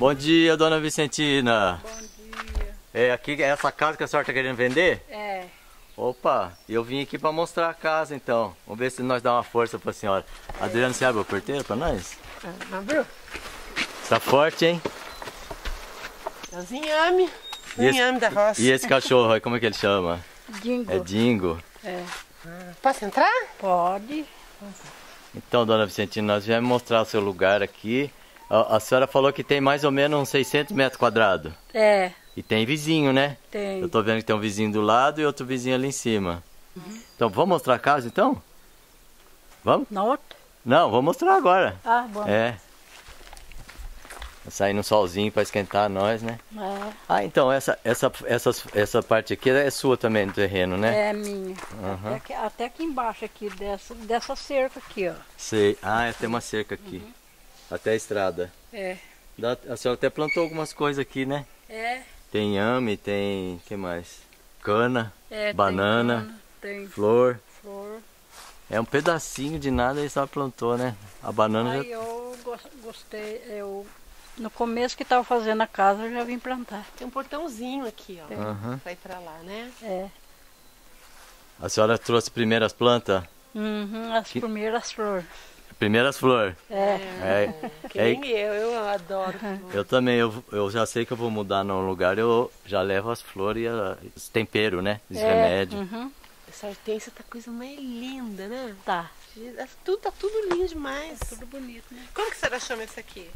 Bom dia, dona Vicentina. Bom dia. É aqui é essa casa que a senhora está querendo vender? É, Opa, eu vim aqui para mostrar a casa então. Vamos ver se nós dá uma força para a senhora. Adriano, você abre a porteira para nós? Abriu? Está forte, hein? É o zinhame. E esse- Zinhame da roça. E esse cachorro aí, como é que ele chama? Dingo. É Dingo. É, Posso entrar? pode. Então, dona Vicentina, nós viemos mostrar o seu lugar aqui. A, a senhora falou que tem mais ou menos uns 600 metros quadrados. É, E tem vizinho, né? tem. Eu tô vendo que tem um vizinho do lado e outro vizinho ali em cima. Então, vamos mostrar a casa então? Vamos? Na outra? Não, vou mostrar agora. Ah, bom. É. Vai sair no solzinho para esquentar nós, né? É, Ah, então essa, essa, essa, essa parte aqui é sua também do terreno, né? é minha. Aham. Até, aqui, até aqui embaixo aqui, dessa, dessa cerca aqui, ó. Sei. Ah, é, tem uma cerca aqui. Até a estrada. É. Dá- a senhora até plantou algumas coisas aqui, né? É, Tem ame, tem. que mais? Cana, é. tem Banana. cana, Tem flor. flor. É um pedacinho de nada e só plantou, né? A banana Aí já. eu gos- gostei, eu... No começo que tava fazendo a casa, eu já vim plantar. Tem um portãozinho aqui, ó. Aham. Vai pra lá, né? É. A senhora trouxe primeiras plantas? Uhum, as Que- primeiras flores. Primeiras flores. É. É, Que É. nem eu, eu adoro. Eu também, eu, eu já sei que eu vou mudar num lugar, eu já levo as flores e a- os temperos, né? Os é. remédios. Uhum, Essa hortência tá coisa mais linda, né? tá. Tudo, tá tudo lindo demais. Tudo bonito, né? Como que a senhora chama esse aqui?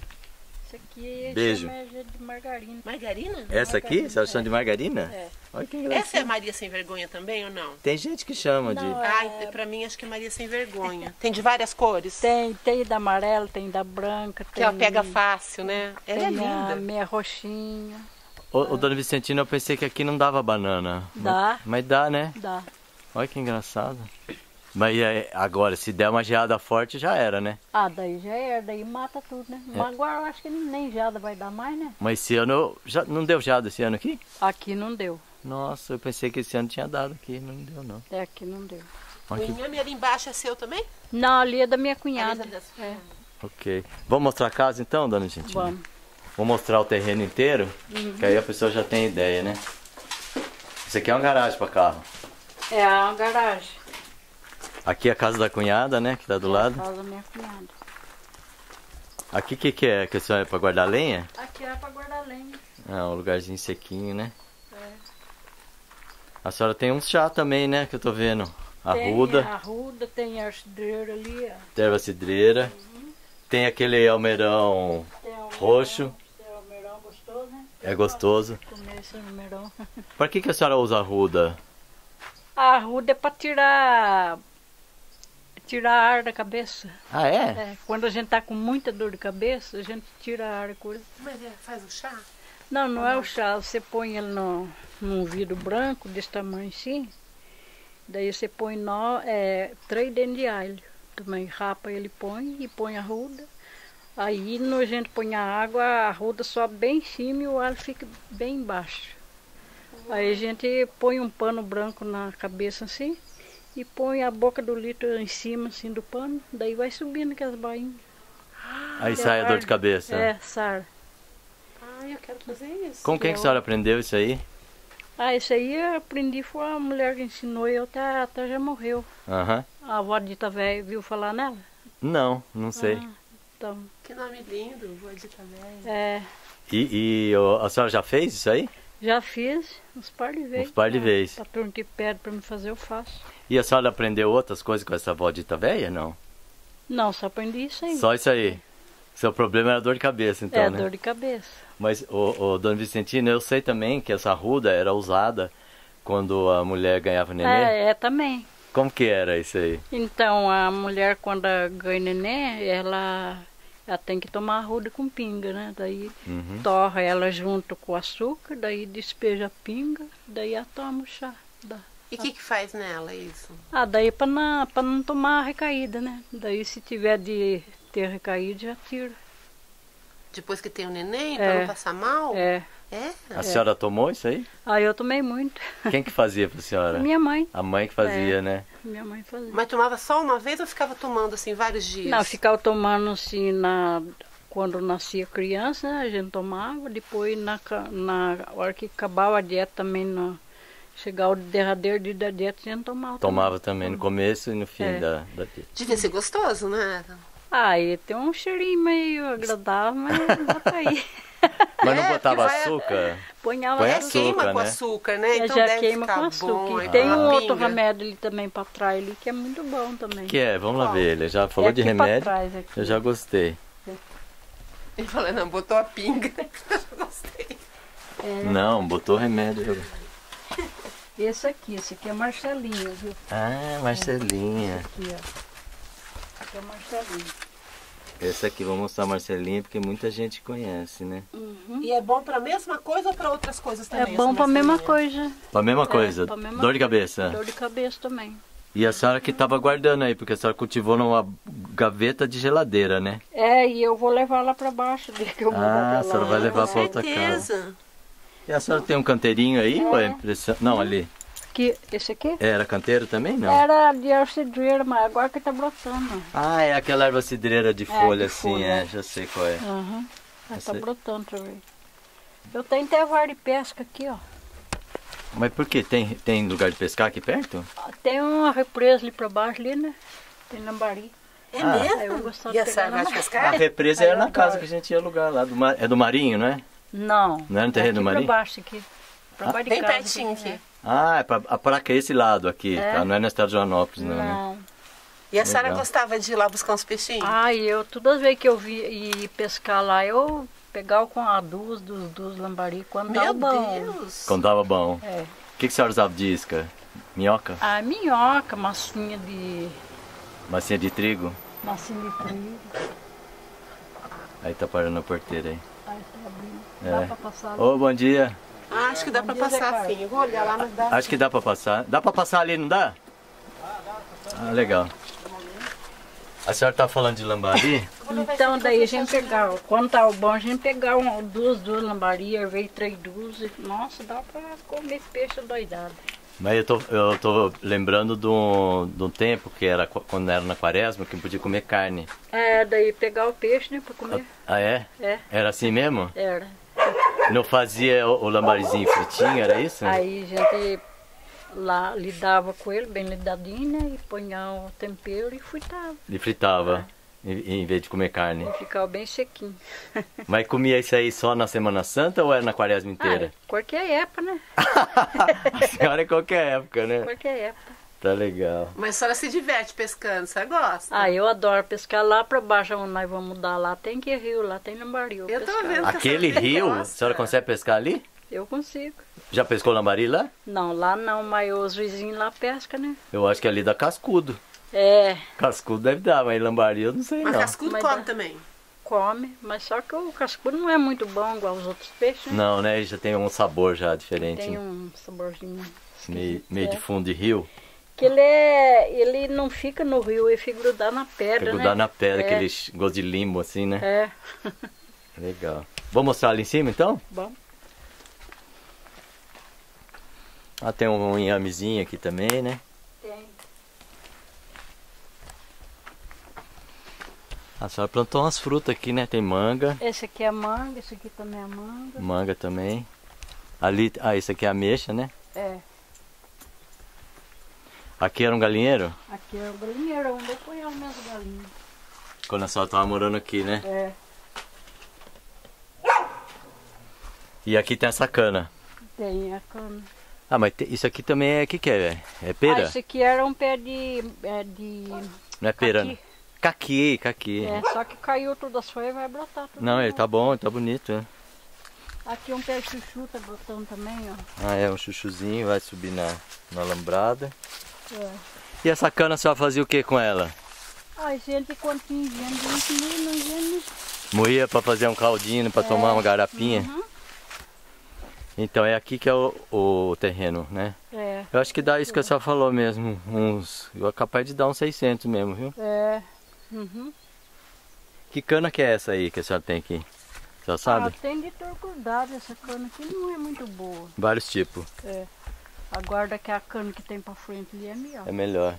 Isso aqui Beijo. chama de margarina. Margarina? Essa aqui, você chama de margarina? É. Olha que Essa engraçado. é Maria Sem Vergonha também ou não? Tem gente que chama de. Não, Ah, pra mim acho que é Maria Sem Vergonha. Tem de várias cores? Tem, tem da amarela, tem da branca, Que tem, ela pega fácil, né? Ela é tem a linda. meia roxinha. Ô, ô, dona Vicentina, eu pensei que aqui não dava banana. Dá. Mas, mas dá, né? Dá. Olha que engraçado. Mas agora, se der uma geada forte, já era, né? Ah, daí já é, daí mata tudo, né? É. Mas agora eu acho que nem jada vai dar mais, né? Mas esse ano, já, não deu geada esse ano aqui? Aqui não deu. Nossa, eu pensei que esse ano tinha dado aqui, não deu não. É, aqui não deu. O Olha que- inhame ali embaixo é seu também? Não, ali é da minha cunhada. É da- É, Ok. Vamos mostrar a casa então, dona Vicentina? vamos. Vou mostrar o terreno inteiro, que aí a pessoa já tem ideia, né? Isso aqui é uma garagem para carro. É a garagem. Aqui é a casa da cunhada, né? Que tá do lado. Casa da minha cunhada. Aqui o que, que é? Que isso é para guardar lenha? Aqui é pra guardar lenha. Ah, um lugarzinho sequinho, né? É. A senhora tem um chá também, né? Que eu tô vendo. Tem Arruda, a arruda, tem a cidreira ali, ó. erva cidreira. Tem aquele almeirão Tem o roxo. Tem almeirão gostoso, né? É gostoso. Comer esse almeirão. Para que, que a senhora usa arruda? A arruda é pra tirar. Tirar ar da cabeça. Ah, é? É, quando a gente tá com muita dor de cabeça, a gente tira ar da cura. Mas é, faz o chá? Não, não é o chá. Você põe ele no, num vidro branco, desse tamanho assim. Daí você põe nó, é, três dentes de alho. Também rapa ele põe e põe a ruda. Aí no, a gente põe a água, a ruda sobe bem em cima e o alho fica bem embaixo. Aí a gente põe um pano branco na cabeça assim e põe a boca do litro em cima assim do pano. Daí vai subindo aquelas bainhas. Aí sai a dor de cabeça. É, Sara. Ah, eu quero fazer isso. Com quem que a senhora aprendeu isso aí? Ah, isso aí eu aprendi, foi a mulher que ensinou e eu até, até já morreu. Aham. A avó dita velha, viu falar nela? Não, não sei. Ah, então, Que nome lindo, vou editar velho. é, E, e a senhora já fez isso aí? já fiz uns par de vezes. Uns par de pra- vezes. Pra turma que pede pra me fazer, eu faço. E a senhora aprendeu outras coisas com essa avó dita velha? Não. Não, só aprendi isso aí. Só isso aí. Seu problema era dor de cabeça, então, é, né? dor de cabeça. Mas, ô, ô, dona Vicentina, eu sei também que essa ruda era usada quando a mulher ganhava neném. É, é também. Como que era isso aí? Então, a mulher quando ganha neném, ela, ela tem que tomar arruda com pinga, né? Daí Uhum. torra ela junto com o açúcar, daí despeja a pinga, daí ela toma o chá. Dá. E o que que faz nela isso? Ah, daí pra não, pra não tomar recaída, né? Daí se tiver de ter recaída, já tira. Depois que tem o neném, É. pra não passar mal? É. É? A senhora tomou isso aí? Aí eu tomei muito. Quem que fazia pra senhora? Minha mãe. A mãe que fazia, É. né? Minha mãe fazia. Mas tomava só uma vez ou ficava tomando assim vários dias? Não, ficava tomando assim na quando nascia criança, né, a gente tomava, depois na, na hora que acabava a dieta também, na, chegar o derradeiro dia da dieta, a gente tomava. Tomava também no começo e no fim É. da, da dieta. Devia ser gostoso, né? Ah, e tem um cheirinho meio agradável, mas bota aí. Mas não É, botava açúcar? Punhava Põe É, açúcar, queima com né? açúcar, né? É, Então já deve queima ficar com açúcar. bom. E tem com um outro remédio ali também pra trás ali, que é muito bom também. que é? Vamos lá ver. Ele já falou É de remédio. trás. Eu já gostei. Ele falou, não, botou a pinga. Gostei. É, Não, botou remédio. Esse aqui, esse aqui é Marcelinho, viu? Ah, Marcelinha. Aqui, ó. Aqui é Marcelinho. Esse aqui vou mostrar a Marcelinha porque muita gente conhece, né? E é bom pra mesma coisa ou pra outras coisas É também? bom essa pra mesma coisa. Pra mesma coisa, pra mesma dor de cabeça. Dor de cabeça também. E a senhora que tava guardando aí, porque a senhora cultivou numa gaveta de geladeira, né? É, e eu vou levar lá pra baixo que eu vou Ah, a senhora vai levar pra outra casa. E a senhora tem um canteirinho aí? É. Ou é impressão? Não, ali. Que, esse aqui? Era canteiro também? Não. Era de arcidreira, mas agora que tá brotando. Ah, é aquela erva cidreira de folha de assim, folha. é, já sei qual é. Ela Essa- tá brotando também. Eu tenho até vara de pesca aqui, ó. Mas por quê? Tem, tem lugar de pescar aqui perto? Tem uma represa ali pra baixo ali, né? Tem lambari. É Ah. Eu mesmo? gostava E a de senhora vai na- A pescar? represa era eu na casa que a gente ia alugar lá. Do mar... É do Marinho, não é? Não. Não é no terreno do aqui Marinho? pra baixo aqui. Pra Ah, baixo de Bem casa pertinho aqui. aqui. Ah, é pra, a placa é esse lado aqui, É. tá? Não é na estrada de Joanópolis, não, né? Não. E a senhora Legal. gostava de ir lá buscar uns peixinhos? Ai, eu, todas as vezes que eu vi ir pescar lá, eu pegava com a duas dos, dos lambari quando Meu dava bom. Deus! Quando tava bom. É. O que, que a senhora usava de isca? Minhoca? A minhoca, massinha de. Massinha de trigo? massinha de trigo. Aí tá parando a porteira aí. Tá abrindo. É. Dá pra passar lá. Ô, bom dia. Ah, acho que dá Zé passar assim. Eu vou olhar lá, mas dá. Acho que dá pra passar. Dá pra passar ali, não dá? Ah, legal. A senhora tá falando de lambari? Então daí a gente pegava, quando tava bom, a gente pegava uma, duas, duas lambarias, veio três dúzias. Nossa, dá pra comer peixe doidado. Mas eu tô, eu tô lembrando de um, de um tempo que era qu- quando era na quaresma, que podia comer carne. É, daí pegar o peixe, né, pra comer. Ah, é? É, Era assim mesmo? era. Não fazia o, o lambarizinho fritinho, era isso? Aí a gente lá lidava com ele, bem lidadinho, né, e punha o tempero e fritava. E fritava, em, em vez de comer carne. E ficava bem sequinho. Mas comia isso aí só na Semana Santa ou era na quaresma inteira? Ah, qualquer época, né? a senhora é qualquer época, né? Qualquer época. Tá legal. Mas a senhora se diverte pescando, você gosta? Ah, eu adoro pescar lá pra baixo, onde nós vamos mudar lá. Tem que rio, lá tem lambari. Eu tô pescar. vendo. que a Aquele senhora rio, a gosta. senhora consegue pescar ali? Eu consigo. Já pescou lambari lá? Não, lá não, mas os vizinhos lá pescam, né? Eu acho que ali dá cascudo. É, Cascudo deve dar, mas lambari eu não sei Mas não. cascudo Mas come dá. também. come, mas só que o cascudo não é muito bom igual os outros peixes, né? Não, né? Já tem um sabor já diferente. Tem um saborzinho. Meio, meio é. de fundo de rio. Que ele é. Ele não fica no rio, ele fica grudado na pedra. Fica né? grudar na pedra, é, aquele ch- gosto de limbo assim, né? É, Legal. Vou mostrar ali em cima então? bom. Ah, tem um inhamezinho aqui também, né? Tem. A senhora plantou umas frutas aqui, né? Tem manga, Esse aqui é manga, esse aqui também é manga. manga também. Ali, ah, esse aqui é ameixa, né? É, Aqui era um galinheiro? aqui é o galinheiro, onde eu ponho as minhas galinhas. Quando a senhora tava morando aqui, né? É, E aqui tem essa cana. tem a cana. Ah, mas te- isso aqui também é, o que que é? É Ah, pera? esse aqui era um pé de. É, de Não é pera, caqui. né? Caqui, caqui. É, só que caiu tudo as folhas e vai brotar tudo. Não, ele novo. tá bom, ele tá bonito, né? Aqui um pé de chuchu tá brotando também, ó. Ah, é um chuchuzinho, vai subir na, na alambrada. É. E essa cana a senhora fazia o que com ela? Gente, não, gente. Moía pra fazer um caldinho, pra tomar uma garapinha? Uhum. Então é aqui que é o, o terreno, né? É, Eu acho que dá isso que a senhora falou mesmo, uns... Eu é capaz de dar uns 600 mesmo, viu? é. Uhum. Que cana que é essa aí que a senhora tem aqui? A senhora sabe? Ah, tem de torcudado essa cana aqui, não é muito boa. Vários tipos, É. Agora que a cana que tem pra frente ali é melhor. é melhor.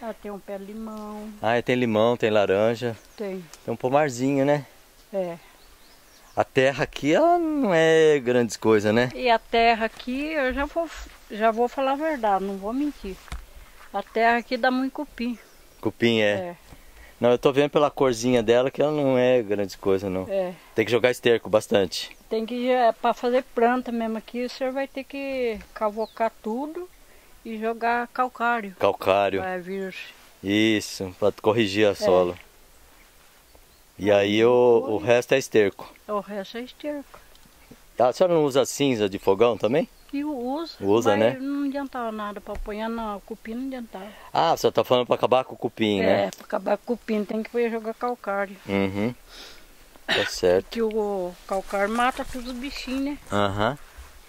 Ah, tem um pé de limão, Ah, tem limão, tem laranja, tem. tem um pomarzinho, né? É. A terra aqui, ela não é grandes coisas, né? E a terra aqui, eu já vou, já vou falar a verdade, não vou mentir. A terra aqui dá muito cupim. Cupim é. É, Não, eu tô vendo pela corzinha dela que ela não é grandes coisas, não. é. Tem que jogar esterco bastante. Tem que, é, para fazer planta mesmo aqui, o senhor vai ter que cavocar tudo e jogar calcário. Calcário. Vai vir. Isso, pra corrigir a solo. E aí o, o resto é esterco. O resto é esterco. A senhora não usa cinza de fogão também? E usa. Usa, né? não adiantava nada para apanhar, não. O cupim não adiantava. Ah, a senhora tá falando pra acabar com o cupim, É, né? para acabar com o cupim tem que jogar calcário. Uhum. Tá certo. Que o calcário mata todos os bichinhos, né? Aham.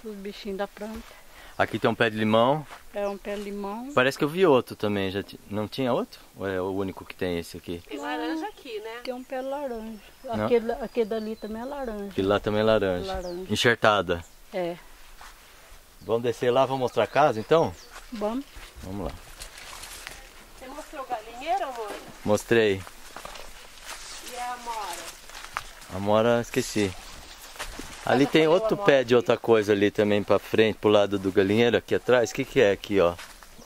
Os bichinhos da planta. Aqui tem um pé de limão. É um pé de limão. Parece que eu vi outro também. Já ti- Não tinha outro? Ou é o único que tem esse aqui? Tem laranja aqui, né? Tem um pé laranja. Não. Aquele, aquele dali também é laranja. Aquele lá também é laranja. Laranja. Enxertada. É. Vamos descer lá, vamos mostrar a casa então? Vamos. Vamos lá. Você mostrou o galinheiro, amor? Mostrei. E a Amora? A mora, esqueci. Ali tem outro pé de outra coisa ali também pra frente, pro lado do galinheiro aqui atrás. O que que é aqui, ó?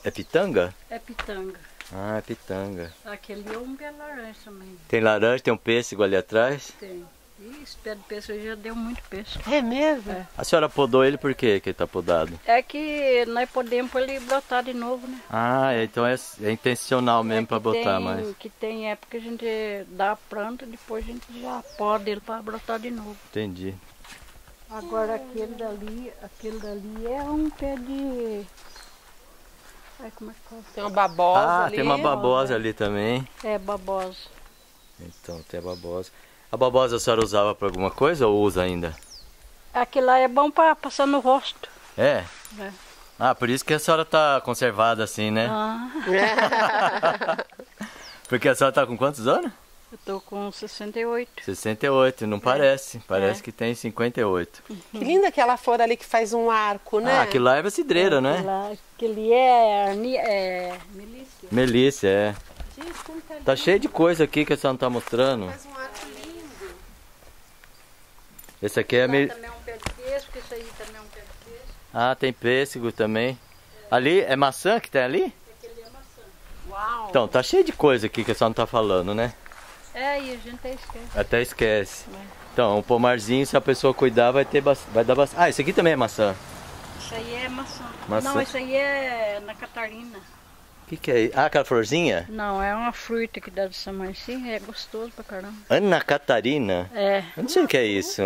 É pitanga? É pitanga. Ah, é pitanga. Aquele é um pé laranja também. Tem laranja, tem um pêssego ali atrás. Tem. Ih, esse pé de pêssego já deu muito pêssego. É mesmo? É. A senhora podou ele por quê que ele tá podado? É que nós podemos ele brotar de novo, né? Ah, é, então é, é intencional mesmo É que botar tem, mais. Que tem época que a gente dá a planta, depois a gente já poda ele para brotar de novo. Entendi. Agora aquele dali, aquele dali é um pé de. Ai, como é que fala? Tem uma babosa Ah, ali. tem uma babosa ali também. É babosa. Então, tem a babosa. A babosa a senhora usava pra alguma coisa ou usa ainda? Aquele lá é bom para passar no rosto. É? É. Ah, por isso que a senhora tá conservada assim, né? Ah, Porque a senhora tá com quantos anos? eu tô com 68. 68, não parece. Parece É. que tem 58. Que linda aquela flor ali que faz um arco, né? Ah, aquilo lá é cidreira, né? Lá, aquele é, é milícia. Melissa, é. Gente, como tá Tá cheio de coisa aqui que a senhora não tá mostrando. Faz um. Esse aqui é Lá me... também é um pé de pêssego, esse aí também é um pé de pêssego. Ah, tem pêssego também. Ali, é maçã que tem ali? Aquele é maçã. Uau. Então, tá cheio de coisa aqui que a senhora não tá falando, né? É, e a gente até esquece. Até esquece. É. Então, um pomarzinho, se a pessoa cuidar, vai, ter vai dar bastante. Ah, esse aqui também é maçã. Isso aí é maçã. Maçã. Não, isso aí é na Catarina. O que, que é isso? Ah, aquela florzinha? Não, é uma fruta que dá de samar sim, é gostoso pra caramba. Ana Catarina? É. Eu não sei o que é isso.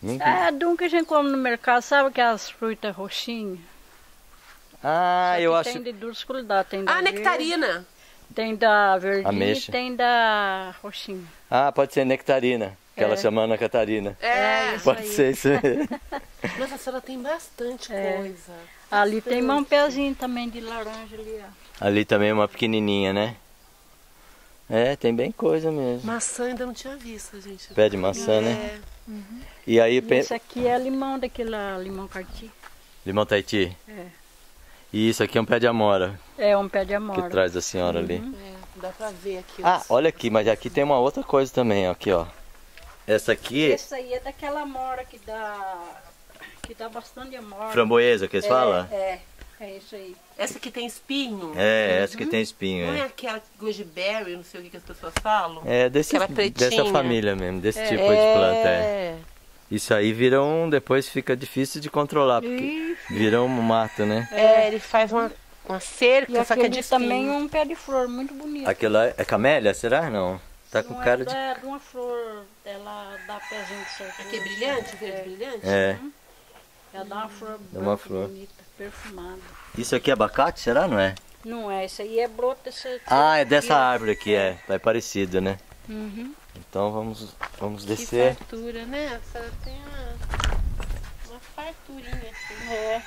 Nunca- É de um que a gente come no mercado, sabe aquelas frutas roxinhas? Ah, Só eu que acho. Tem de duas qualidades. Tem da Ah, verde, nectarina. Tem da verdinha Ameixa. e tem da roxinha. Ah, pode ser nectarina. Que ela É. chama Ana Catarina. É. isso Pode aí. ser isso mesmo. Nossa, a senhora tem bastante É. coisa. Ali tem um pezinho também de laranja ali, ó. Ali também é uma pequenininha, né? É, tem bem coisa mesmo. Maçã ainda não tinha visto, gente. Pé de maçã, né? É. E aí, E pe... esse aqui é limão daquele lá, limão carti. limão Tahiti. É. E isso aqui é um pé de amora É um pé de que amora. traz da senhora ali. É, dá pra ver aqui. Ah, os- olha aqui, mas aqui tem uma outra coisa também, ó, aqui, ó. Essa aqui, Esse aí é daquela amora que dá. Que dá bastante amora. framboesa que eles é, falam? É, é isso aí. Essa que tem espinho. É, essa que tem espinho, Não é é. aquela goji berry, não sei o que, que as pessoas falam? É desse, Aquela pretinha. dessa família mesmo, desse É. tipo de planta, é. Isso aí vira um, depois fica difícil de controlar, porque Ih, vira um mato, né? É, ele faz uma, uma cerca, E só que é de aquele também espinho. um pé de flor muito bonito. Aquilo lá é camélia, será? Não. Tá com Não cara é de... da- de uma flor, ela dá pezinho de certo. Aqui é brilhante, verde brilhante? É. Ela dá uma flor Dá uma flor. bonita, perfumada. Isso aqui é abacate, será? Não é? Não é, isso aí é broto dessa... Ah, é dessa árvore aqui, é. É parecido, né? Uhum. Então vamos, vamos Que descer. fartura, né? Senhora tem uma, uma farturinha assim. É.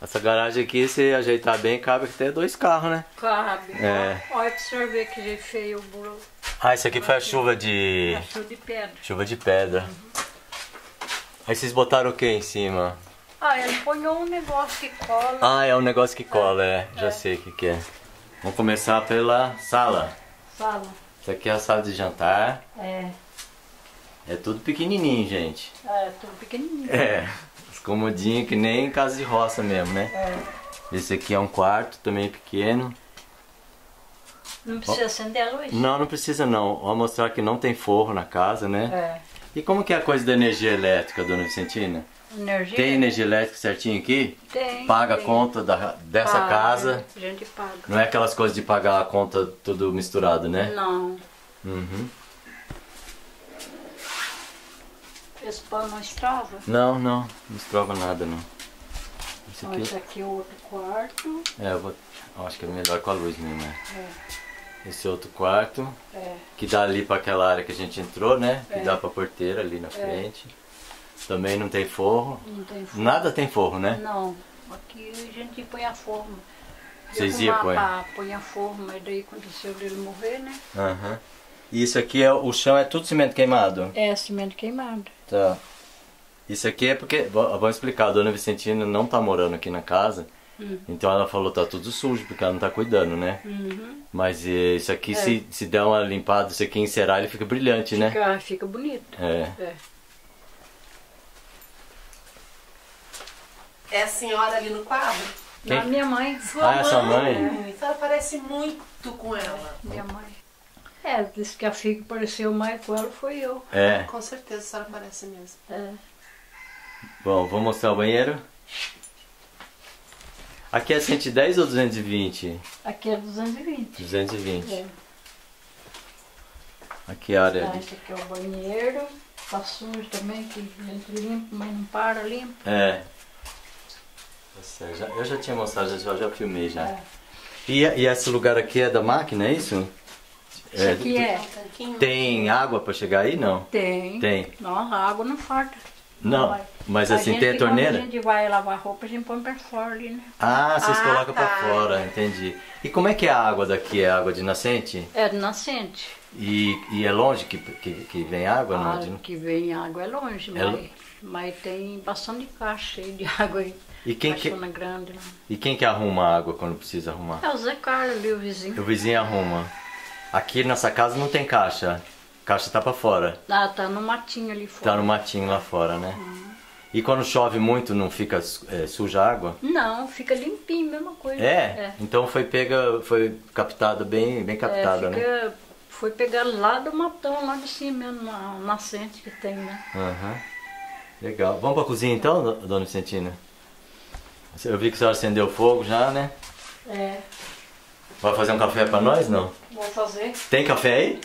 Essa garagem aqui, se ajeitar bem, cabe até dois carros, né? Cabe. É. Olha pra você ver que jeito feio o broto. Ah, isso aqui foi a chuva de... Achou de pedra. Chuva de pedra. Aí vocês botaram o que em cima? Ah, ele ponhou um negócio que cola. Ah, é um negócio que cola, é. Já sei o que, que é. Vamos começar pela sala. Sala. Isso aqui é a sala de jantar. É, É tudo pequenininho, gente. é tudo pequenininho. É. Os comodinhos que nem em casa de roça mesmo, né? É. Esse aqui é um quarto também pequeno. Não precisa acender a luz? Não, não precisa não. Vou mostrar que não tem forro na casa, né? É. E como que é a coisa da energia elétrica, dona Vicentina? Energia? Tem energia elétrica certinho aqui? Tem. Paga a tem. conta da, dessa Paga, casa? A gente paga. Não é aquelas coisas de pagar a conta tudo misturado, né? Não. Uhum. Esse pano não estrava. Não, não, não estrova nada não. Esse aqui, esse aqui é o outro quarto. é, eu vou, eu acho que é melhor com a luz mesmo, né? É. Esse outro quarto, É. que dá ali para aquela área que a gente entrou, né? Que É. dá pra porteira ali na frente. Também não tem forro. Não tem forma. Nada tem forro, né? Não. Aqui a gente põe a forma. Vocês ia iam pôr? põe a forma, mas daí aconteceu dele morrer, né? Aham. E isso aqui é o chão é tudo cimento queimado. É cimento queimado. Tá. Isso aqui é porque, vamos explicar, a dona Vicentina não tá morando aqui na casa, Hum. então ela falou tá tudo sujo, porque ela não tá cuidando, né? Uhum. Mas eh, isso aqui, se, se der uma limpada, isso aqui encerar, ele fica brilhante, né? Fica, fica bonito. É. É. É a senhora ali no quadro? Quem? A minha mãe. Sua Ah, é sua mãe? A senhora parece muito com ela. Minha mãe. É, disse que a filha que pareceu mais com ela foi eu. É. Com certeza a senhora parece mesmo. É. Bom, vou mostrar o banheiro. Aqui é 110 ou 220? Aqui é 220. 220. É. Aqui é a área Tá, ali. esse aqui é o banheiro. Tá sujo também, que a gente limpa, mas não para, limpa. É. Tá certo. Já- Eu já tinha mostrado, já, já filmei já. É. E, e esse lugar aqui é da máquina, é isso? Isso aqui é. Um tanquinho. Tem água pra chegar aí? Não. Tem. Tem. Não, a água não falta. Não, vai. Mas A assim, gente, tem a quando torneira? a gente vai lavar roupa, a gente põe pra fora ali, né? Ah, vocês Ah, colocam pra tá. fora, entendi. E como é que é a água daqui? É água de nascente? É de nascente. E, e é longe que, que, que vem água? Ah, Não, que vem água é longe, É mas, lo- mas tem bastante caixa cheia de água aí. E quem que, grande lá. e quem que arruma a água quando precisa arrumar? É o Zé Carlos ali, o vizinho. O vizinho arruma. Aqui nessa casa não tem caixa. Caixa tá pra fora. Ah, tá no matinho ali fora. Tá no matinho lá fora, né? E quando chove muito não fica é, suja a água? Não, fica limpinho, mesma coisa. É? Então foi pega, foi captada bem, bem É, captada, né? fica, Foi pegar lá do matão, lá de cima mesmo, na nascente que tem, né? Aham. Legal. Vamos pra cozinha então, do- dona Vicentina? Eu vi que a senhora acendeu fogo já, né? É, Vai fazer um café pra nós, não? vou fazer. Tem café aí?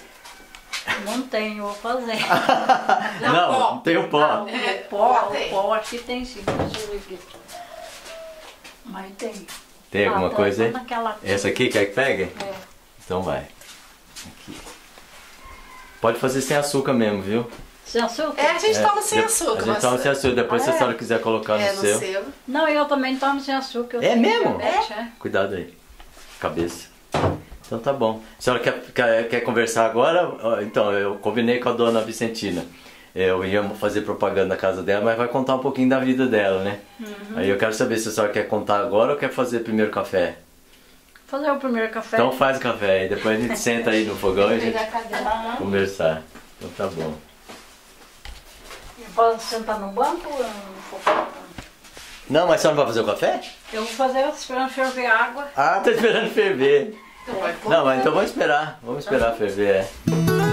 Não tenho, vou fazer. Não, pó. tem o pó. Não. É, pó, pó tem. o pó aqui tem sim, deixa eu ver aqui. Mas tem. Tem alguma Ah, tá, coisa aí? tá naquela- Essa aqui quer que pegue? É. Então vai. Aqui. Pode fazer sem açúcar mesmo, viu? Sem açúcar? É, a gente É, toma sem açúcar. A gente mas- toma sem açúcar. Depois, Ah, se a é? senhora quiser colocar É, no no seu. seu. Não, eu também tomo sem açúcar. eu É mesmo? diabetes, é. Cuidado aí. Cabeça. Então tá bom. A senhora quer, quer, quer conversar agora? Então, eu combinei com a dona Vicentina. Eu ia fazer propaganda da casa dela, mas vai contar um pouquinho da vida dela, né? Uhum. Aí eu quero saber se a senhora quer contar agora ou quer fazer primeiro café. Fazer o primeiro café. Então faz o café e depois a gente senta aí no fogão e a gente a conversar. Então tá bom. Eu posso sentar no banco? ou não vou? Não, mas a senhora não vai fazer o café? Eu vou fazer esperando ferver água. Ah, tá esperando ferver. Então vai Não, mas então vamos esperar. Vamos esperar ferver, é.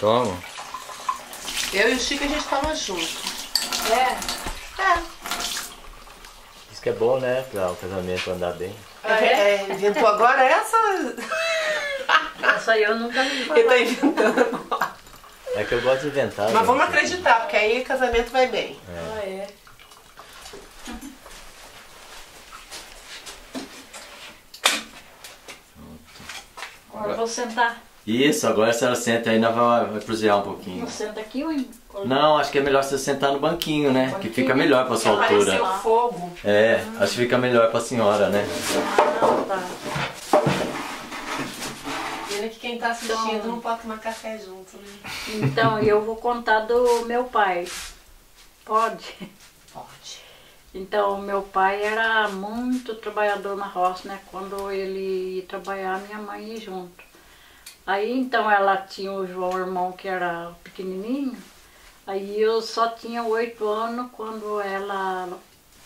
Toma. Eu e o Chico a gente toma junto. É? É. Isso que é bom, né? Pra o casamento andar bem. É, ah, é? é inventou agora essa? Essa eu nunca vi. Ele tá inventando agora. É que eu gosto de inventar. Mas vamos acreditar, porque aí o casamento vai bem. É. Ah, é. Agora eu vou sentar. Isso, agora a senhora senta aí, nós vai, vai cruzear um pouquinho. Vou sentar aqui ou em- Não, acho que é melhor você sentar no banquinho, né? Que fica melhor pra sua altura. Fogo. É, acho que fica melhor pra senhora, né? Ah, tá. Pena que quem tá assistindo não pode tomar café junto, né? Então, eu vou contar do meu pai. Pode? Pode. Então, meu pai era muito trabalhador na roça, né? Quando ele ia trabalhar, minha mãe ia junto. Aí, então, ela tinha o João, irmão, que era pequenininho. Aí eu só tinha oito anos quando ela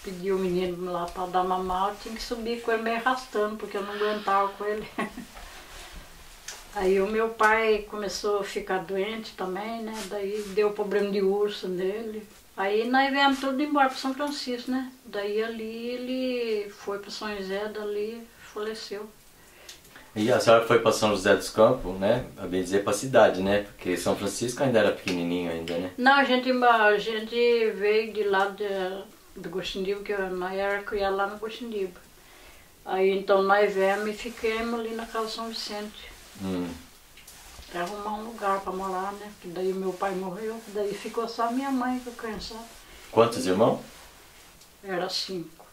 pediu o menino lá para dar mamar. Eu tinha que subir com ele meio arrastando, porque eu não aguentava com ele. Aí o meu pai começou a ficar doente também, né? Daí deu problema de urso nele. Aí nós viemos tudo embora para São Francisco, né? Daí ali ele foi para São José, dali faleceu. E a senhora foi pra São José dos Campos, né? A bem dizer pra cidade, né? Porque São Francisco ainda era pequenininho ainda, né? Não, a gente, a gente veio de lá de, do Gostindiba, que nós era criado lá no Gostindiba. Aí então nós viemos e ficamos ali na casa São Vicente. Hum. Pra arrumar um lugar para morar, né? Que daí meu pai morreu, daí ficou só minha mãe com a criança. Quantos irmãos? Era cinco.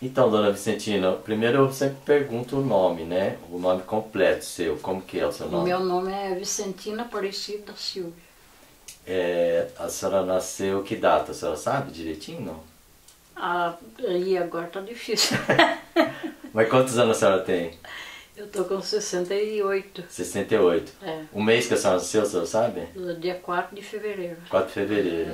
Então, dona Vicentina, primeiro eu sempre pergunto o nome, né? O nome completo seu. Como que é o seu O nome? meu nome é Vicentina Aparecida Silva. É, a senhora nasceu que data? A senhora sabe direitinho, não? Ah, aí agora tá difícil. Mas quantos anos a senhora tem? Eu tô com 68. 68. É, O mês que a senhora nasceu, a senhora sabe? dia 4 de fevereiro. 4 de fevereiro.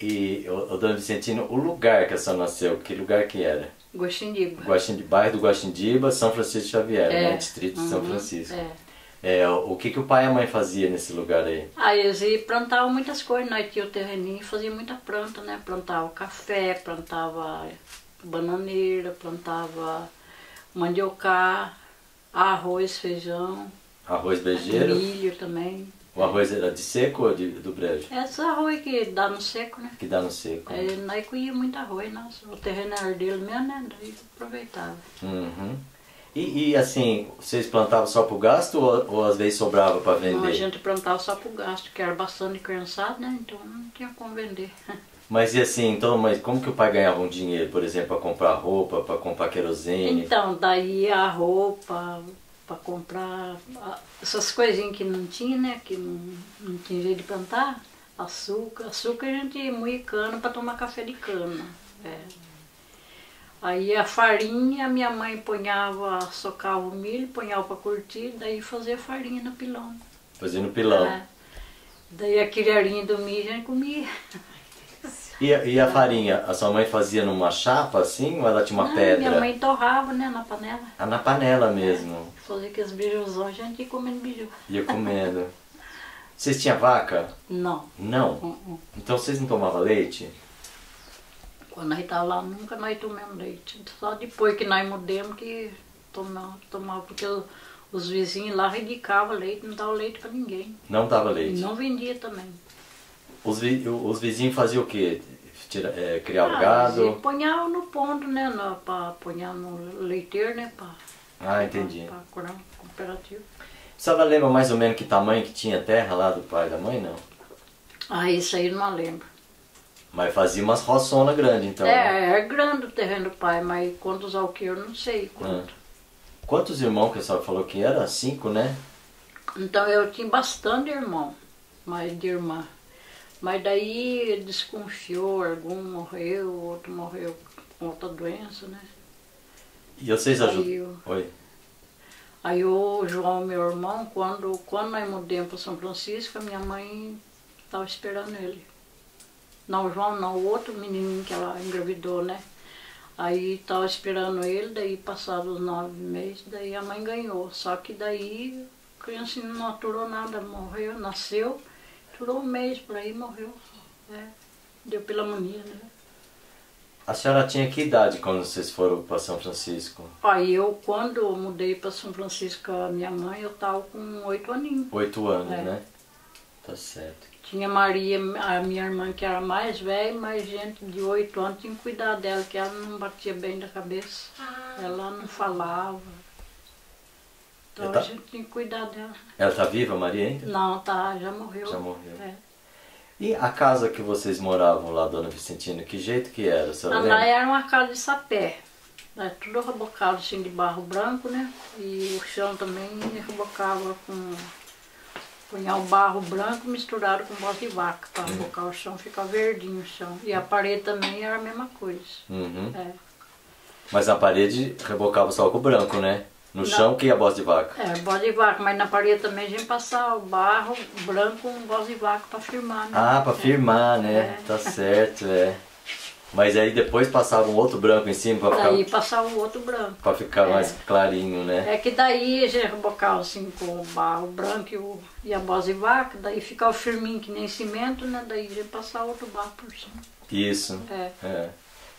E, ô, dona Vicentina, o lugar que a senhora nasceu, que lugar que era? Guaxindiba. Guaxindi, bairro do Guaxindiba, São Francisco Xavier, né? Distrito de São uhum, Francisco. É. É, o que, que o pai e a mãe faziam nesse lugar aí? Aí eles plantavam muitas coisas, nós tínhamos o terreninho e fazia muita planta, né? Plantava café, plantava bananeira, plantava mandioca, arroz, feijão, Arroz bejeiro? milho também. O arroz era de seco ou de, do brejo? Esse arroz que dá no seco, né? Que dá no seco. Aí nós colhia muito arroz, nossa, o terreno era dele mesmo, né? Daí aproveitava. Uhum. E, e, assim, vocês plantavam só pro gasto ou, ou às vezes sobrava para Então a vender? gente plantava só pro gasto, que era bastante criançado, né? Então não tinha como vender. Mas e assim, então, mas como que o pai ganhava um dinheiro, por exemplo, para comprar roupa, para comprar querosene? Então, daí a roupa para comprar essas coisinhas que não tinha, né? Que não, não tinha jeito de plantar. Açúcar. Açúcar a gente moía cana para tomar café de cana. É. Aí a farinha, minha mãe ponhava, socava o milho, ponhava para curtir, daí fazia farinha no pilão. Fazendo pilão. É. Daí a colherinha do milho a gente comia. E, a, e a farinha, a sua mãe fazia numa chapa assim ou ela tinha uma Não, pedra? Minha mãe torrava, né, na panela. Ah, na panela mesmo. Fazia aqueles beijuzão, a gente ia comendo biju. Ia comendo. Vocês tinham vaca? Não. Não. uh, uh. Então vocês não tomavam leite? Quando nós estávamos lá, nunca nós tomamos leite. Só depois que nós mudamos que tomava, tomava porque os vizinhos lá ridicavam leite, não dava leite para ninguém. Não dava E leite. não vendia também. Os, vi- os vizinhos faziam o quê? Tira, é, criavam Ah, gado? eles ponhavam no ponto, né? Para ponhar no leiteiro, né? Pra, Ah, entendi. Para curar um cooperativo. A senhora lembra mais ou menos que tamanho que tinha a terra lá do pai e da mãe, não? Ah, isso aí não lembro. Mas fazia umas roçonas grandes, então. né? é, é grande o terreno do pai, mas quantos alqueiros, eu não sei quanto. Quantos irmãos que a senhora falou que era? Cinco, né? Então eu tinha bastante irmão, mais de irmã. Mas daí desconfiou, algum morreu, outro morreu com outra doença, né? E vocês ajudam? Oi. aí o João, meu irmão, quando, quando nós mudamos para São Francisco, a minha mãe estava esperando ele. Não, o João não, o outro menino que ela engravidou, né? Aí estava esperando ele, daí passados os nove meses, daí a mãe ganhou. Só que daí a criança não aturou nada, morreu, nasceu, aturou um mês por aí morreu. É, deu pneumonia, né? A senhora tinha que idade quando vocês foram para São Francisco? Aí eu, quando eu mudei para São Francisco com a minha mãe, eu estava com oito aninhos. Oito anos, É. né? Tá certo. Tinha Maria, a minha irmã, que era mais velha, mas gente de oito anos tinha que cuidar dela, que ela não batia bem da cabeça. Ela não falava. Então Tá. a gente tem que cuidar dela. Ela tá viva, Maria, ainda? Não, tá, já morreu. Já morreu. É. E a casa que vocês moravam lá, Dona Vicentina, que jeito que era? A Lá lembra? era uma casa de sapé. É tudo rebocado assim de barro branco, né? E o chão também rebocava com. Punha o barro branco misturado com voz de vaca para rebocar o chão, ficar verdinho o chão. E a parede também era a mesma coisa. Uhum. É. Mas na parede rebocava só com o branco, né? No chão que a bosta de vaca. É, voz de vaca, mas na parede também a gente passava o barro branco com voz de vaca para firmar, né? Ah, pra firmar, né? É. Tá certo, é. Mas aí depois passava um outro branco em cima pra Daí ficar, passava o outro branco. pra ficar mais clarinho, né? É que daí a gente rebocava assim com o barro branco e, o, e a voz de vaca, daí ficava firminho que nem cimento, né? Daí a gente passava outro barro por cima. Isso. É. É.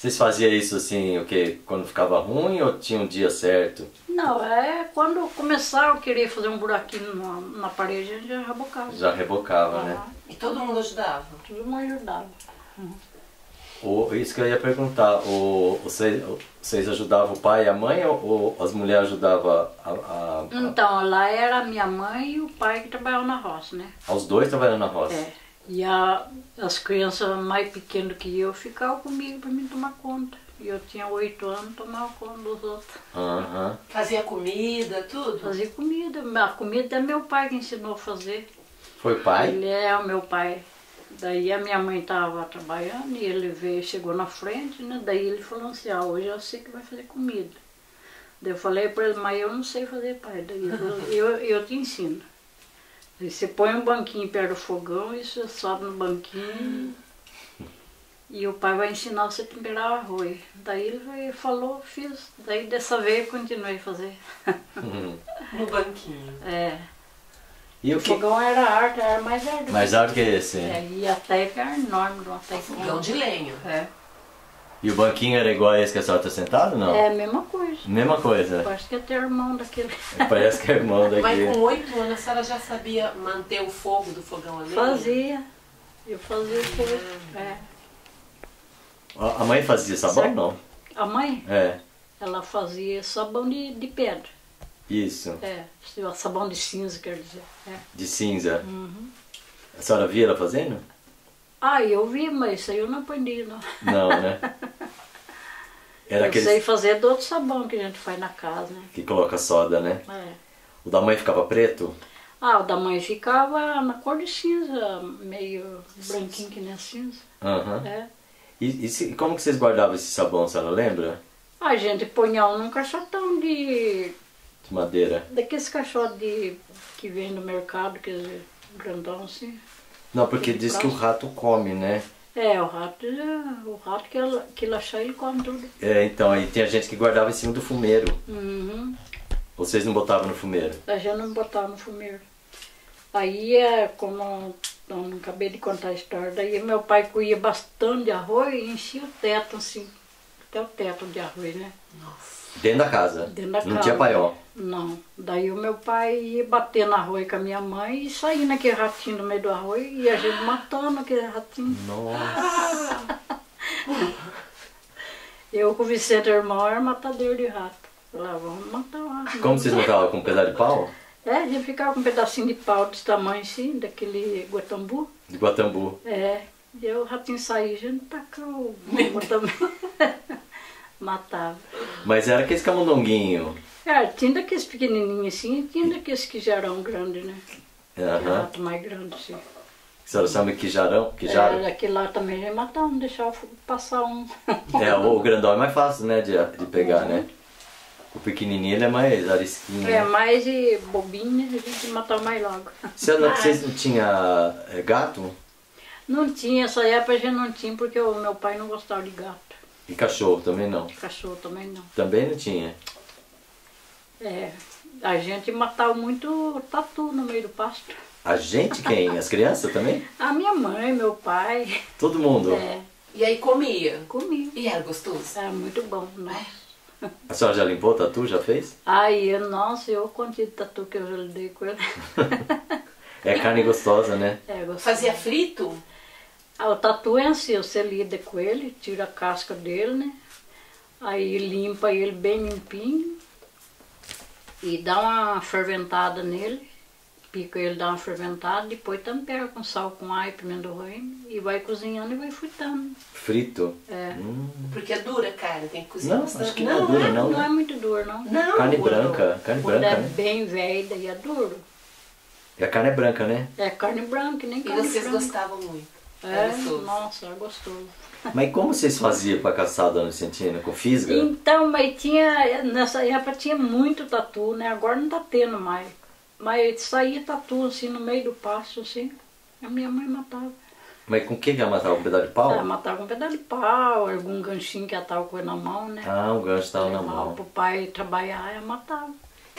Vocês faziam isso assim, o quê? Quando ficava ruim ou tinha um dia certo? Não, é quando começava a querer fazer um buraquinho na, na parede, a gente já rebocava. Já rebocava, né? Ah, E todo mundo ajudava. tudo me ajudava. O, isso que eu ia perguntar, o, vocês, vocês ajudavam o pai e a mãe ou, ou as mulheres ajudavam a, a- a- Então, lá era a minha mãe e o pai que trabalhavam na roça, né? aos dois trabalhando na roça? É. E a, as crianças mais pequenas que eu ficavam comigo para mim tomar conta. E eu tinha oito anos, tomava conta dos outros. Aham. Fazia comida, tudo. Fazia comida. A comida é meu pai que ensinou a fazer. Foi o pai? Ele é o meu pai. Daí a minha mãe estava trabalhando e ele veio, chegou na frente, né? Daí ele falou assim, ah, hoje eu sei que vai fazer comida. Daí eu falei para ele, mas eu não sei fazer, pai. Daí falou, eu, eu te ensino. Daí você põe um banquinho perto do fogão e você sobe no banquinho e o pai vai ensinar você a temperar o arroz. Daí ele veio, falou, fiz. Daí dessa vez eu continuei a fazer. Uhum. No banquinho. É. E O o que? fogão era arte, era mais arte. Mais alto que esse? É, e a teca era enorme, uma teca. Fogão de lenho. É. E o banquinho era igual a esse que a senhora tá sentado não? É a mesma coisa. Mesma coisa. Parece que é ter irmão daquele. Parece que é irmão Mas daqui. com oito anos a senhora já sabia manter o fogo do fogão a lenha? Fazia. Eu fazia coisa. É. A a mãe fazia sabão Certo. não? A mãe, É, ela fazia sabão de, de pedra. isso. É. Sabão de cinza, quer dizer. É. De cinza. Uhum. A senhora via ela fazendo? Ah, eu vi, mas isso aí eu não aprendi, não. Não, né? Era eu sei fazer do outro sabão que a gente faz na casa, né? que coloca soda, né? É. O da mãe ficava preto? Ah, o da mãe ficava na cor de cinza, meio branquinho que nem a cinza. Aham. É. E, e se- como que vocês guardavam esse sabão, a senhora lembra? A gente punha um num caixotão de. De madeira. daqueles caixotes de, que vem no mercado, que é grandão assim. Não, porque diz que o rato come, né? É, o rato, o rato que, ela, que ele achar, ele come tudo. É, então, aí tinha gente que guardava em cima do fumeiro. Uhum. Vocês não botavam no fumeiro? A gente não botava no fumeiro. Aí, é, como eu não acabei de contar a história, daí meu pai coía bastante de arroz e enchia o teto, assim, até o teto de arroz, né? Dentro da casa? Dentro da não casa. tinha paiol? Não. Daí o meu pai ia bater no arroz com a minha mãe e sair naquele ratinho no meio do arroz e a gente matando aquele ratinho. Nossa. Eu com o Vicente, irmão, era matador de rato. Lá, vamos matar o rato. Como vocês botavam com um pedaço de pau? É, a gente ficava com um pedacinho de pau desse tamanho assim, daquele guatambu. De Guatambu. É, e aí o ratinho saía, a gente tacava o guatambu. Matava. Mas era aquele camundonguinho. É, tinha daqueles pequenininhos assim, tinha daqueles que já eram grandes, né? Aham. rato mais grande, assim. A senhora sabe que jarão? Que É, jaro? aquele lá também gente matava, deixava passar um. É, o, o grandão é mais fácil, né, de, de pegar, né? O pequenininho ele é mais arisquinho. É, né? mais e bobinho, a gente matava mais logo. Você não, vocês não tinham é, gato Não tinha, essa época a gente não tinha, porque o meu pai não gostava de gato. E cachorro também não? Cachorro também não. Também não tinha. É, a gente matava muito tatu no meio do pasto. A gente quem? As crianças também? A minha mãe, meu pai, Todo mundo? é, E aí comia. comia. E era gostoso? Era muito bom, né? A senhora já limpou o tatu? Já fez? Aí, eu, nossa, eu contei de tatu que eu já lidei com ele. É carne gostosa, né? É, gostoso. Fazia frito? Ah, o tatu é assim, você lida com ele, tira a casca dele, né? Aí limpa ele bem limpinho. e dá uma ferventada nele, pica ele, dá uma ferventada, depois tempera com sal, com alho, pimenta do reino e vai cozinhando e vai fritando. Frito. É. Hum. Porque é dura a carne, tem que cozinhar Não, bastante. acho que não é dura, não. Não é muito duro, não. Não, Carne Bruno. branca. Carne Quando branca, é né? bem velho, daí é duro. E a carne é branca, né? É carne branca, nem E carne vocês branca. gostavam muito. É, gostoso. nossa, é gostoso. Mas como vocês faziam pra caçar, dona Vicentina? Com fisga? Então, mas tinha, nessa época tinha muito tatu, né? Agora não tá tendo mais. Mas saía tatu assim no meio do pasto, assim. A minha mãe matava. Mas com o que ela matava? Um pedaço de pau? Ela matava com um pedaço de pau, algum ganchinho que ela tava com ele na mão, né? Ah, o gancho tava na mão. pro pai trabalhar, ela matava.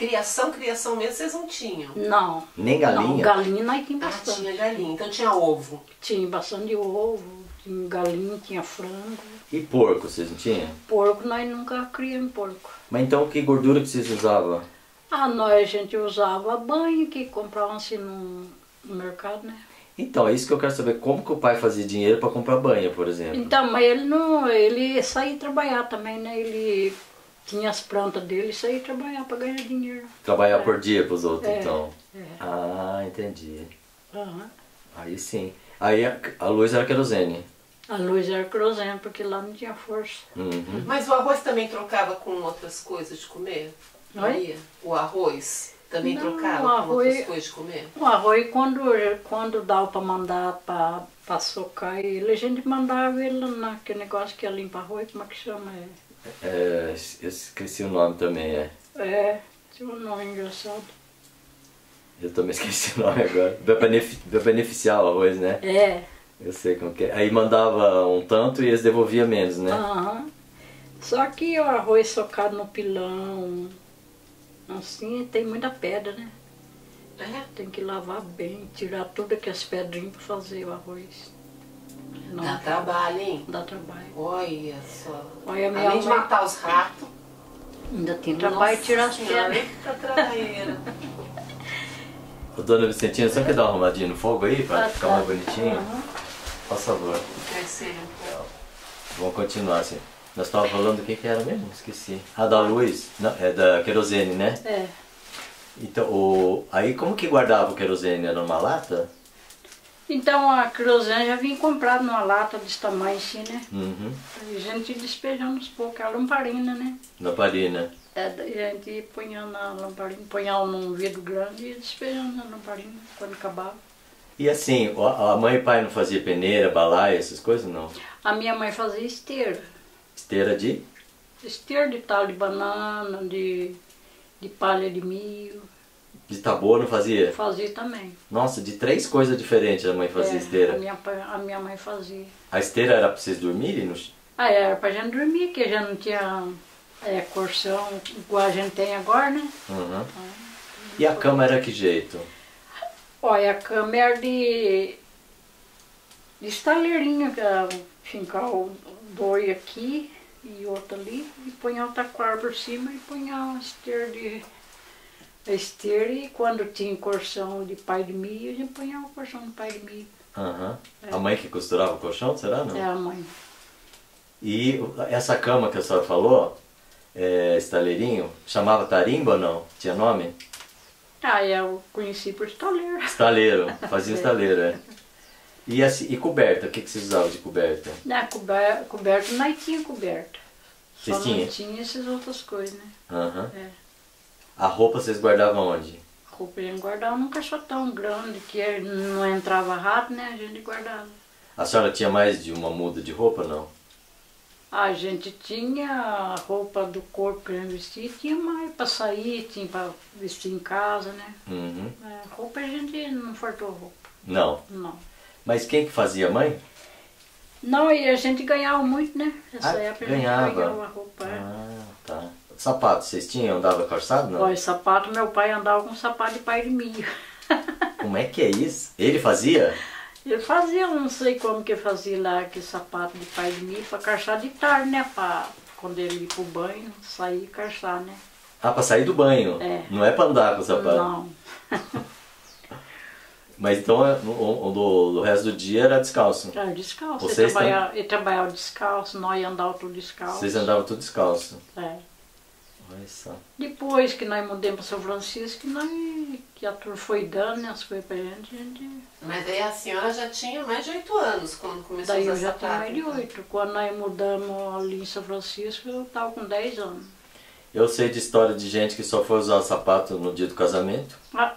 Criação, criação mesmo, vocês não tinham. Não. Nem Não, galinha? galinha nós tinha Ah, bastante. tinha galinha. Então tinha ovo. Tinha bastante ovo, tinha galinha, tinha frango. E porco, vocês não tinham? Porco nós nunca criamos porco. Mas então que gordura que vocês usavam? Ah, nós a gente usava banho que compravam assim no, no mercado, né? Então, é isso que eu quero saber. Como que o pai fazia dinheiro pra comprar banha, por exemplo? Então, mas ele não, ele saía trabalhar também, né? Ele tinha as plantas dele e saía trabalhar para ganhar dinheiro. Trabalhar por dia pros outros, É, então. é. Ah, entendi. Aham. Aí sim. Aí a, a luz era querosene. A luz era cruzendo, porque lá não tinha força. Uhum. Mas o arroz também trocava com outras coisas de comer? Maria? O arroz também Não, trocava o com arroz- outras coisas de comer? O arroz, quando, quando dava para mandar para socar ele, a gente mandava ele naquele negócio que é limpa arroz, como é que chama? É, eu esqueci o nome também, é. É, tinha um nome engraçado. Eu também esqueci o nome agora. Vai benefi- vai beneficiar o arroz, né? É, Eu sei como que é. Aí mandava um tanto e eles devolviam menos, né? aham. Só que o arroz socado no pilão, assim, tem muita pedra, né? É? Tem que lavar bem, tirar tudo aquelas pedrinhas para fazer o arroz. Não, Dá trabalho, hein? dá trabalho. Olha só. Olha, minha Além de mãe- matar os ratos. Ainda tem trabalho de tirar as Nossa pedras. Ô, Dona Vicentina, você quer dar uma arrumadinha no fogo aí pra Ah, ficar tá. mais bonitinho? Aham. Por favor. Crescer pouco. Vamos continuar assim. Nós estávamos falando do que, que era mesmo? Esqueci. Ah, da luz. Não, é da querosene, né? É. Então, o... aí como que guardava o querosene? Era numa lata? Então a querosene já vinha comprada numa lata desse tamanho assim, né? Uhum. A gente despejando uns poucos, a lamparina, né? Lamparina. É, a gente punha na lamparina, punha num vidro grande e despejando na lamparina quando acabava. E assim, a mãe e o pai não fazia peneira, balaia, essas coisas não? A minha mãe fazia esteira. Esteira de? Esteira de talo de banana, de, de palha de milho. De tambor não fazia? Fazia também. Nossa, de três coisas diferentes a mãe fazia É, esteira. A minha, a minha mãe fazia. A esteira era pra vocês dormirem? No... Ah, era pra gente dormir, que já não tinha é, corção igual a gente tem agora, né? Uhum. E a cama era que jeito? Olha, a cama era de, de era fincar o boi aqui e outro ali, e punha o taquar por cima e punha a esteira de. A esteira e quando tinha corção de pai de milho, a gente punha o corção de pai de milho. Uhum. A mãe que costurava o colchão, será não? É a mãe. E essa cama que a senhora falou, é, estaleirinho, chamava tarimba ou não? Tinha nome? Ah, eu conheci por estaleiro. Estaleiro, fazia estaleiro, é. E, assim, e coberta, o que, que vocês usavam de coberta? Na coberta, coberta, nós tinha coberta. Só Vocês tinham? não tinha essas outras coisas, né? Aham. É. A roupa vocês guardavam onde? roupa a gente guardava num caixotão grande, que não entrava rato, né? A gente guardava. A senhora tinha mais de uma muda de roupa, não? A gente tinha a roupa do corpo que a gente vestia, tinha mais para sair, tinha para vestir em casa, né? Uhum. É, roupa a gente não fartou roupa, Não. não. Mas quem que fazia, mãe? Não, e a gente ganhava muito, né? Nessa Ah, época a ganhava. gente ganhava roupa. é. Ah, tá. Sapato, vocês tinham? Andava calçado, não? Olha, sapato, meu pai andava com sapato de pai de milho. Como é que é isso? Ele fazia? Ele fazia, não sei como que fazia lá aquele sapato de pai de milho para calçar de tarde, né? Pra, quando ele ia pro banho, sair e calçar, né? Ah, pra sair do banho. É. Não é pra andar com o sapato. Não. Mas então é, o, do, do resto do dia era descalço. Era descalço. Vocês ele, trabalhava, ele trabalhava descalço, nós andávamos tudo descalço. Vocês andavam tudo descalço. É. Depois que nós mudamos para São Francisco, que, nós, que a turma foi dando né, pra gente, a gente Mas aí a senhora já tinha mais de oito anos quando começou Daí a eu usar já tenho mais de sapato. oito. Quando nós mudamos ali em São Francisco, eu estava com 10 anos. Eu sei de história de gente que só foi usar sapato no dia do casamento. Ah,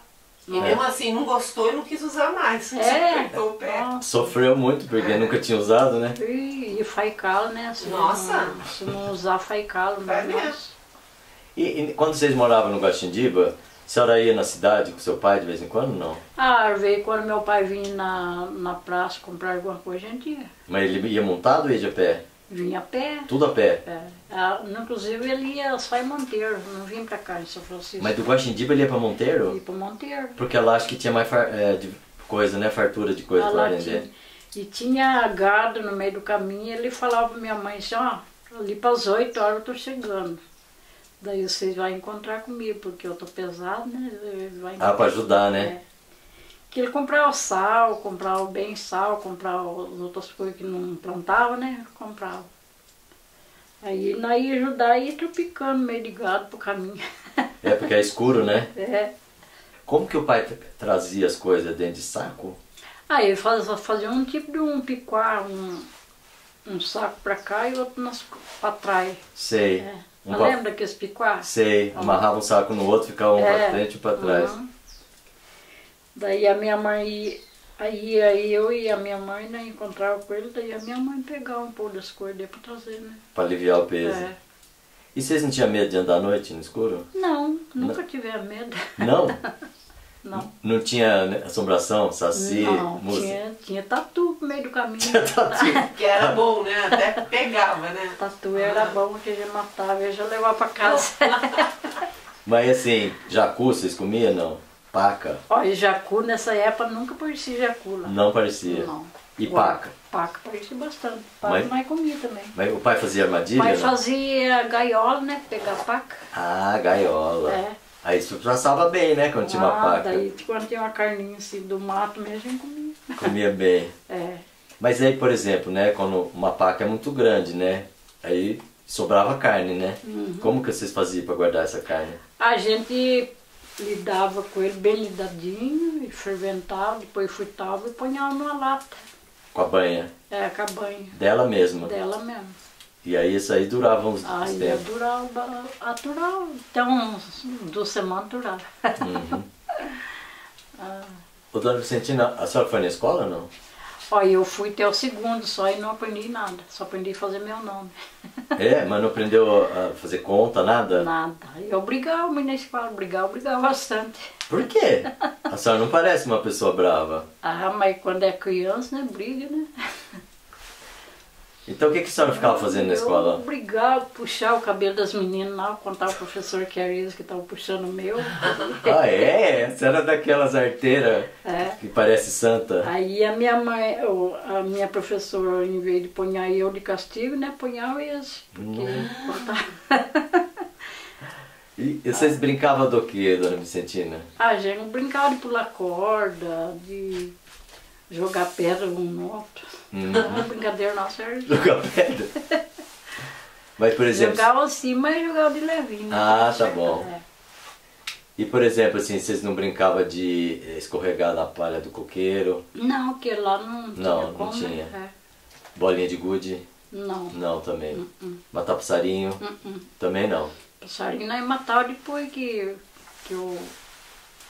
E mesmo assim não gostou e não quis usar mais. é, o pé. nossa, Sofreu muito porque nunca tinha usado, né? e, e faz calo, né? Se Nossa. Não, se não usar, faz calo. né? Faz mesmo. E, e quando vocês moravam no Guaxindiba, a senhora ia na cidade com seu pai de vez em quando? Não. Ah, veio quando meu pai vinha na, na praça comprar alguma coisa, a gente ia. Mas ele ia montado ou ia de pé? Vinha a pé. Tudo a pé. É. Ah, inclusive ele ia só em Monteiro, não vinha pra cá em São Francisco. Mas do Guaxindiba ele ia pra Monteiro? Ia pra Monteiro. Porque lá acho que tinha mais far- é, de coisa, né? Fartura de coisa Ah, pra lá vender. tinha- E tinha gado no meio do caminho, ele falava pra minha mãe assim, ó, ali para as 8 horas eu tô chegando. Daí vocês vão encontrar comigo, porque eu tô pesado, né? Ah, pra ajudar, né? É. Que ele comprava sal, comprava bem sal, comprava as outras coisas que não plantava, né? Comprava. Aí nós ia ajudar e ia tropicando meio de gado pro caminho. É, porque é escuro, né? É. Como que o pai tra- trazia as coisas dentro de saco? Aí ele fazia, fazia um tipo de um picuá, um, um saco pra cá e outro nas, pra trás. Sei. É. Um pa- lembra daqueles picuá? Sei. Amarrava um saco no outro, ficava um pra É. frente e um pra trás. Uhum. Daí a minha mãe, aí, aí eu e a minha mãe né, encontrava com ele, daí a minha mãe pegava um pouco das dele pra trazer, né? Pra aliviar o peso. É. E vocês não tinham medo de andar à noite no escuro? Não, nunca tive medo. Não? Não. Não tinha assombração, saci, não, música? tinha, tinha tatu no meio do caminho. Que era bom, né? Até pegava, né? tatu era bom que gente matava e já levava pra casa. Mas assim, jacu vocês comiam? Não. Paca? Olha, jacu nessa época nunca parecia jacu lá. Não parecia. Não. E paca? Paca parecia bastante. Paca Mas- nós comia também. Mas o pai fazia armadilha? Pai não? fazia gaiola, né? Pegar paca. Ah, gaiola. É. Aí isso passava bem, né? Quando tinha uma Ah, paca. daí quando tinha uma carninha assim do mato mesmo, a gente comia. Comia bem. É. Mas aí, por exemplo, né? Quando uma paca é muito grande, né? Aí sobrava carne, né? Uhum. Como que vocês faziam para guardar essa carne? A gente lidava com ele bem lidadinho, e ferventava, depois fritava e punhava numa lata. Com a banha É, com a banha dela mesma. dela mesmo. E aí isso aí durava uns, Aí tempos. durar, a durar, até uns duas semanas durava. Uhum. Ô, dona Vicentina, a senhora foi na escola ou não? Olha, eu fui até o segundo só e não aprendi nada. Só aprendi a fazer meu nome. É, mas não aprendeu a fazer conta, nada? Nada. Eu brigava muito na escola, brigava, brigava bastante. Por quê? A senhora não parece uma pessoa brava. Ah, mas quando é criança, né? Briga, né? Então o que, que a senhora ficava fazendo na escola? brigava, puxar o cabelo das meninas lá, contar o professor que era eles que estava puxando o meu. Ah, é? A senhora é daquelas arteiras É. que parece santa? Aí a minha mãe, a minha professora, em vez de punhar eu de castigo, né, punhava eles. Porque contava- E vocês brincavam do que, dona Vicentina? a gente brincava de pular corda, de jogar pedra um no outro. Hum. A brincadeira nossa era Jogar pedra? Mas, por exemplo... Jogava assim, mas jogava de levinho. né? Ah, tá bom. É. E, por exemplo, assim, vocês não brincavam de escorregar na palha do coqueiro? Não, porque lá não tinha Não, não como, né? tinha. É. Bolinha de gude? Não. Não, também. Hum, Matar passarinho? hum. Também não. Passarinho nós matava depois que, que, eu,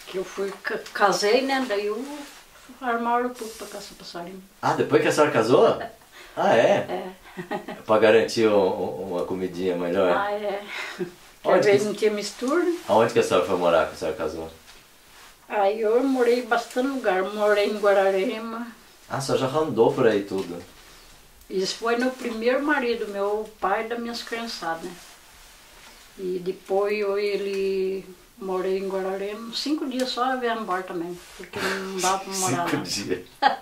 que eu fui, ca- casei, né? Daí eu armaram tudo pra caçar passarinho. Ah, depois que a senhora casou? Ah, é? É. Pra garantir um- um- uma comidinha melhor? Ah, é. Que às que- vezes não tinha mistura. Aonde que a senhora foi morar que a senhora casou? Aí eu morei em bastante lugar. Morei em Guararema. Ah, a senhora já andou por aí tudo. Isso foi no primeiro marido, meu pai das minhas criançadas, né? E depois eu ele morei em Guararema. Cinco dias só eu vim embora também. Porque não dava pra morar Cinco lá. dias.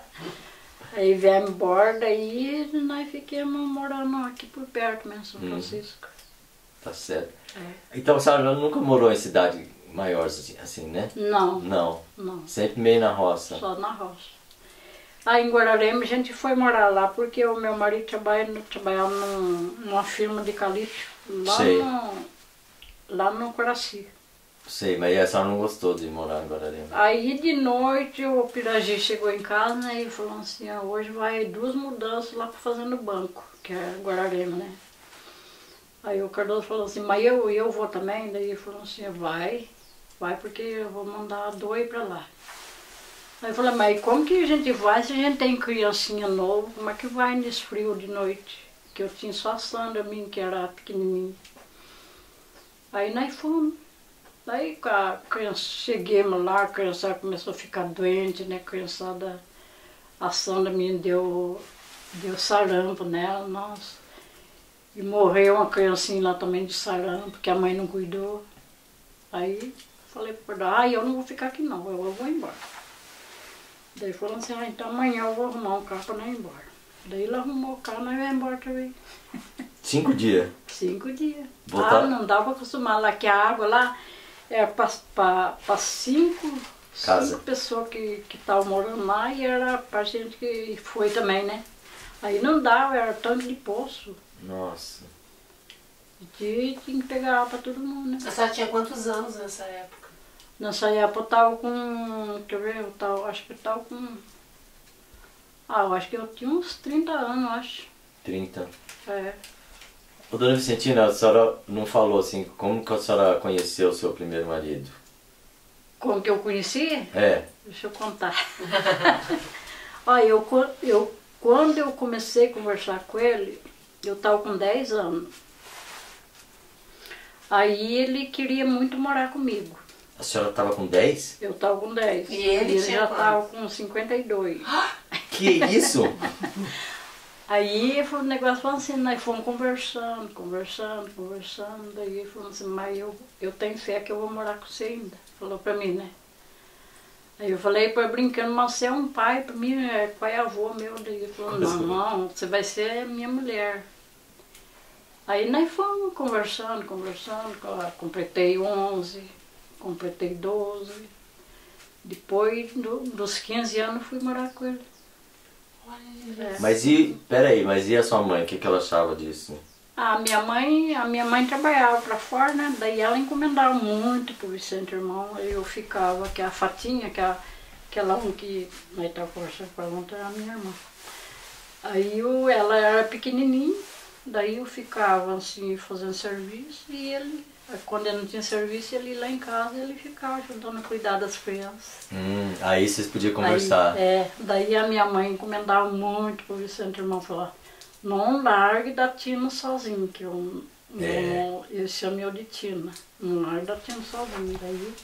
Aí viemos embora, daí nós ficamos morando aqui por perto mesmo, São Hum. Francisco. Tá certo. É. Então a senhora nunca morou em cidade maior assim, né? Não, Não. não, Sempre meio na roça. só na roça. Aí em Guararema a gente foi morar lá porque o meu marido trabalha, trabalhava num- numa firma de calixto lá Sei. no, lá no Coraci. Sei, mas a senhora não gostou de morar em Guararema. Aí de noite o Piragi chegou em casa né, e falou assim, "Ah, hoje vai duas mudanças lá para fazer no banco, que é Guararema, né? Aí o Cardoso falou assim, mas eu, eu vou também? Daí ele falou assim, vai, vai porque eu vou mandar dois para lá. Aí eu falei, mas como que a gente vai se a gente tem criancinha nova? Como é que vai nesse frio de noite? Que eu tinha só a Sandra minha, que era pequenininha. Aí nós fomos. Daí a criança, cheguemos lá, a criançada começou a ficar doente, né? A criançada, a Sandra minha deu, deu sarampo nela, nossa. E morreu uma criancinha lá também de sarampo, que a mãe não cuidou. Aí falei para ela, ah, eu não vou ficar aqui não, eu vou embora. Daí falou assim, ah, então amanhã eu vou arrumar um carro para nós ir embora. Daí ele arrumou o carro, nós vamos embora também. Cinco dias. Cinco dias. Voltar- Ah, não dá para acostumar lá, que a água lá é para cinco, Casa. cinco pessoas que estavam morando lá e era para gente que foi também, né? Aí não dava, era tanque de poço. Nossa. E tinha que pegar água para todo mundo, né? A senhora tinha quantos anos nessa época? Nessa época eu tava com. Quer ver? Eu tava, acho que eu tava com. Ah, eu acho que eu tinha uns 30 anos, acho. 30. É. Ô, dona Vicentina, a senhora não falou assim, como que a senhora conheceu o seu primeiro marido? Como que eu conheci? É. Deixa eu contar. Olha, eu, eu, quando eu comecei a conversar com ele, eu estava com 10 anos. Aí ele queria muito morar comigo. A senhora tava com 10? Eu estava com 10. E ele tinha já estava com 52. Que isso? Aí foi um negócio assim, nós fomos conversando, conversando, conversando. Daí falou assim, mas eu, eu tenho fé que eu vou morar com você ainda. Falou pra mim, né? Aí eu falei para brincando, mas você é um pai para mim, é pai avô meu. Daí ele falou, não, não, você vai ser minha mulher. Aí nós fomos conversando, conversando, co- completei 11, completei 12. Depois do- dos 15 anos fui morar com ele. É. Mas e, peraí, mas e a sua mãe? O que, que ela achava disso? A minha mãe, a minha mãe trabalhava para fora, né? Daí ela encomendava muito pro Vicente Irmão. Eu ficava, que a Fatinha, que a, aquela um que nós tá conversando com ela ontem, é a minha irmã. Aí eu, ela era pequenininha, daí eu ficava assim, fazendo serviço e ele, quando ele não tinha serviço, ele ia lá em casa ele ficava ajudando a cuidar das crianças. Hum, aí vocês podiam conversar. Aí, é, daí a minha mãe encomendava muito pro Vicente Irmão falar, não largue da Tina sozinho, que eu, É. não- eu chamo eu de Tina, não largue da Tina sozinho. Daí,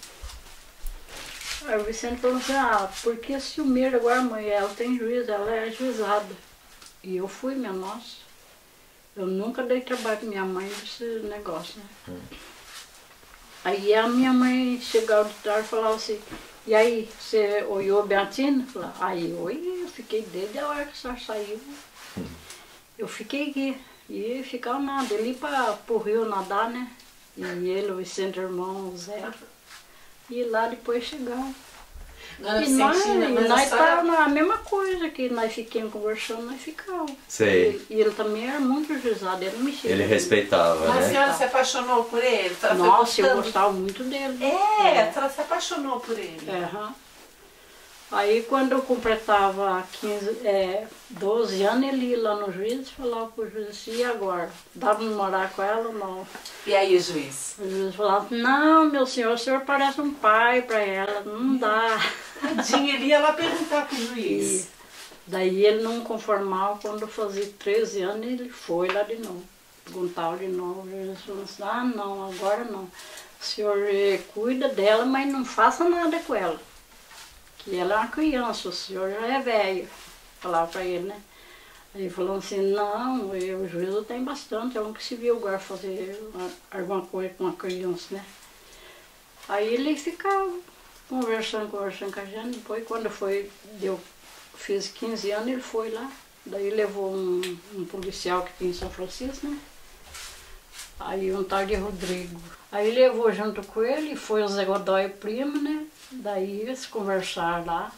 aí o Vicente falou assim, ah, porque a ciumeira agora, mãe, ela tem juízo, ela é ajuizada. E eu fui, minha nossa. Eu nunca dei trabalho com minha mãe nesse negócio, né? Aí a minha mãe chegava de tarde e falava assim, e aí, você olhou Beatina? Falava, Aí olhei, eu fiquei desde a hora que a senhora saiu. Eu fiquei aqui. E ficava nada, ia para o rio nadar, né? E ele, o Vicente Irmão, o Zé. E lá depois chegava. E nós, e mas a nós na mesma coisa, que nós ficamos conversando, nós ficávamos. Sei. E ele também era muito juizado, ele não mexia. Ele respeitava, Mas a né? senhora se apaixonou por ele? A Nossa, eu gostava muito dele. É, a senhora se apaixonou por ele. É, aham. Aí quando eu completava 15, é, 12 anos, ele ia lá no juiz e falava pro juiz assim, e agora? Dá pra morar com ela ou não? E aí o juiz? O juiz falava, não, meu senhor, o senhor parece um pai pra ela, não dá. Tadinho, ele ia lá perguntar pro E juiz. daí ele não conformava, quando eu fazia 13 anos, ele foi lá de novo. Perguntava de novo, o juiz falou assim, ah não, agora não. O senhor eh, cuida dela, mas não faça nada com ela. Que ela é uma criança, o senhor já é velho. Falava pra ele, né? Aí ele falou assim, não, eu, o juízo tem bastante, é um que se viu agora fazer uma- alguma coisa com uma criança, né? Aí ele ficava conversando, conversando com a gente, depois quando foi, deu, fez 15 anos, ele foi lá, daí levou um, um policial que tinha em São Francisco, né? Aí um tal de Rodrigo. Aí levou junto com ele, foi o Zé Godoy primo, né? Daí eles conversaram lá.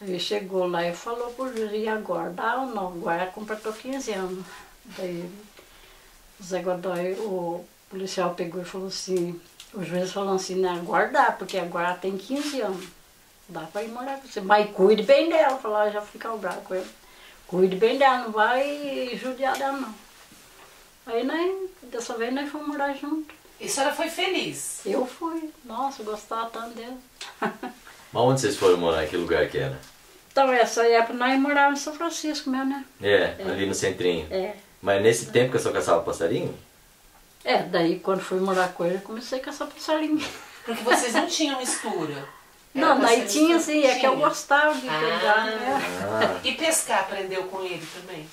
Aí chegou lá e falou pro juiz, e agora? Dá ou não? Agora completou 15 anos. Daí o Zé Godoy, o policial pegou e falou assim, o juiz falou assim, né, guardar, porque agora tem 15 anos. Dá pra ir morar com você. Mas cuide bem dela, falou, "Ah, já fica bravo com ele. Cuide bem dela, não vai judiar dela não. Aí nós, dessa vez nós fomos morar junto. E a senhora foi feliz? Eu fui, nossa, gostava tanto dele. Mas onde vocês foram morar? Em que lugar que era? Então, essa época nós morávamos em São Francisco mesmo, né? É, ali no centrinho. É. Mas nesse tempo que eu só caçava passarinho? É, daí quando fui morar com ele, eu comecei a caçar passarinho. Porque vocês não tinham mistura. Era Não, daí tinha sim, é que eu gostava de Ah. pegar, né? Ah, E pescar aprendeu com ele também?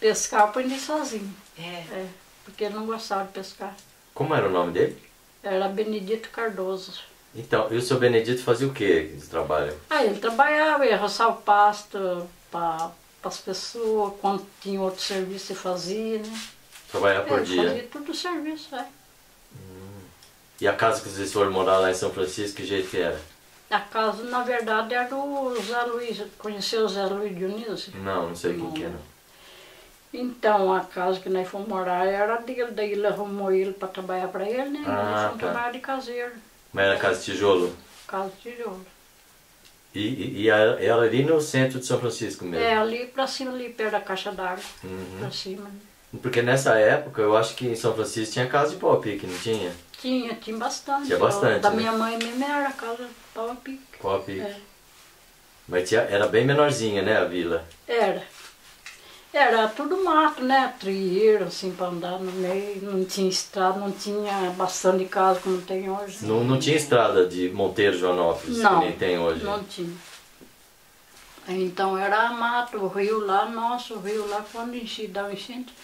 Pescar eu aprendi sozinho, É. é, porque ele não gostava de pescar. Como era o nome dele? Era Benedito Cardoso. Então, e o seu Benedito fazia o que de trabalho? Aí ele trabalhava, ia roçar o pasto para as pessoas, quando tinha outro serviço ele fazia, né? Trabalhar por ele dia. fazia tudo o serviço, é. E a casa que vocês foram morar lá em São Francisco, que jeito que era? A casa, na verdade, era do Zé Luiz. Conheceu o Zé Luiz Dionísio? Não, não sei quem que era. Então, a casa que nós fomos morar era dele, daí ele arrumou ele para trabalhar para ele, né? Ah, nós fomos tá. trabalhar de caseiro, Mas era casa de tijolo? casa de tijolo. E, e, e era ali no centro de São Francisco mesmo? É, ali pra cima, ali perto da caixa d'água, Uhum. pra cima. Porque nessa época eu acho que em São Francisco tinha casa de pau a pique, não tinha? Tinha, tinha bastante. Tinha bastante, Da né? minha mãe mesmo era a casa de pau a pique. Pau a pique. É. Mas tinha, era bem menorzinha, né, a vila? Era. Era tudo mato, né? Trieiro, assim, pra andar no meio. Não tinha estrada, não tinha bastante casa como tem hoje. Não, não tinha estrada de Monteiro Joanópolis, Não, que nem tem hoje. Não tinha. Então era mato, o rio lá, nossa, o rio lá, quando enchia, dava enchente,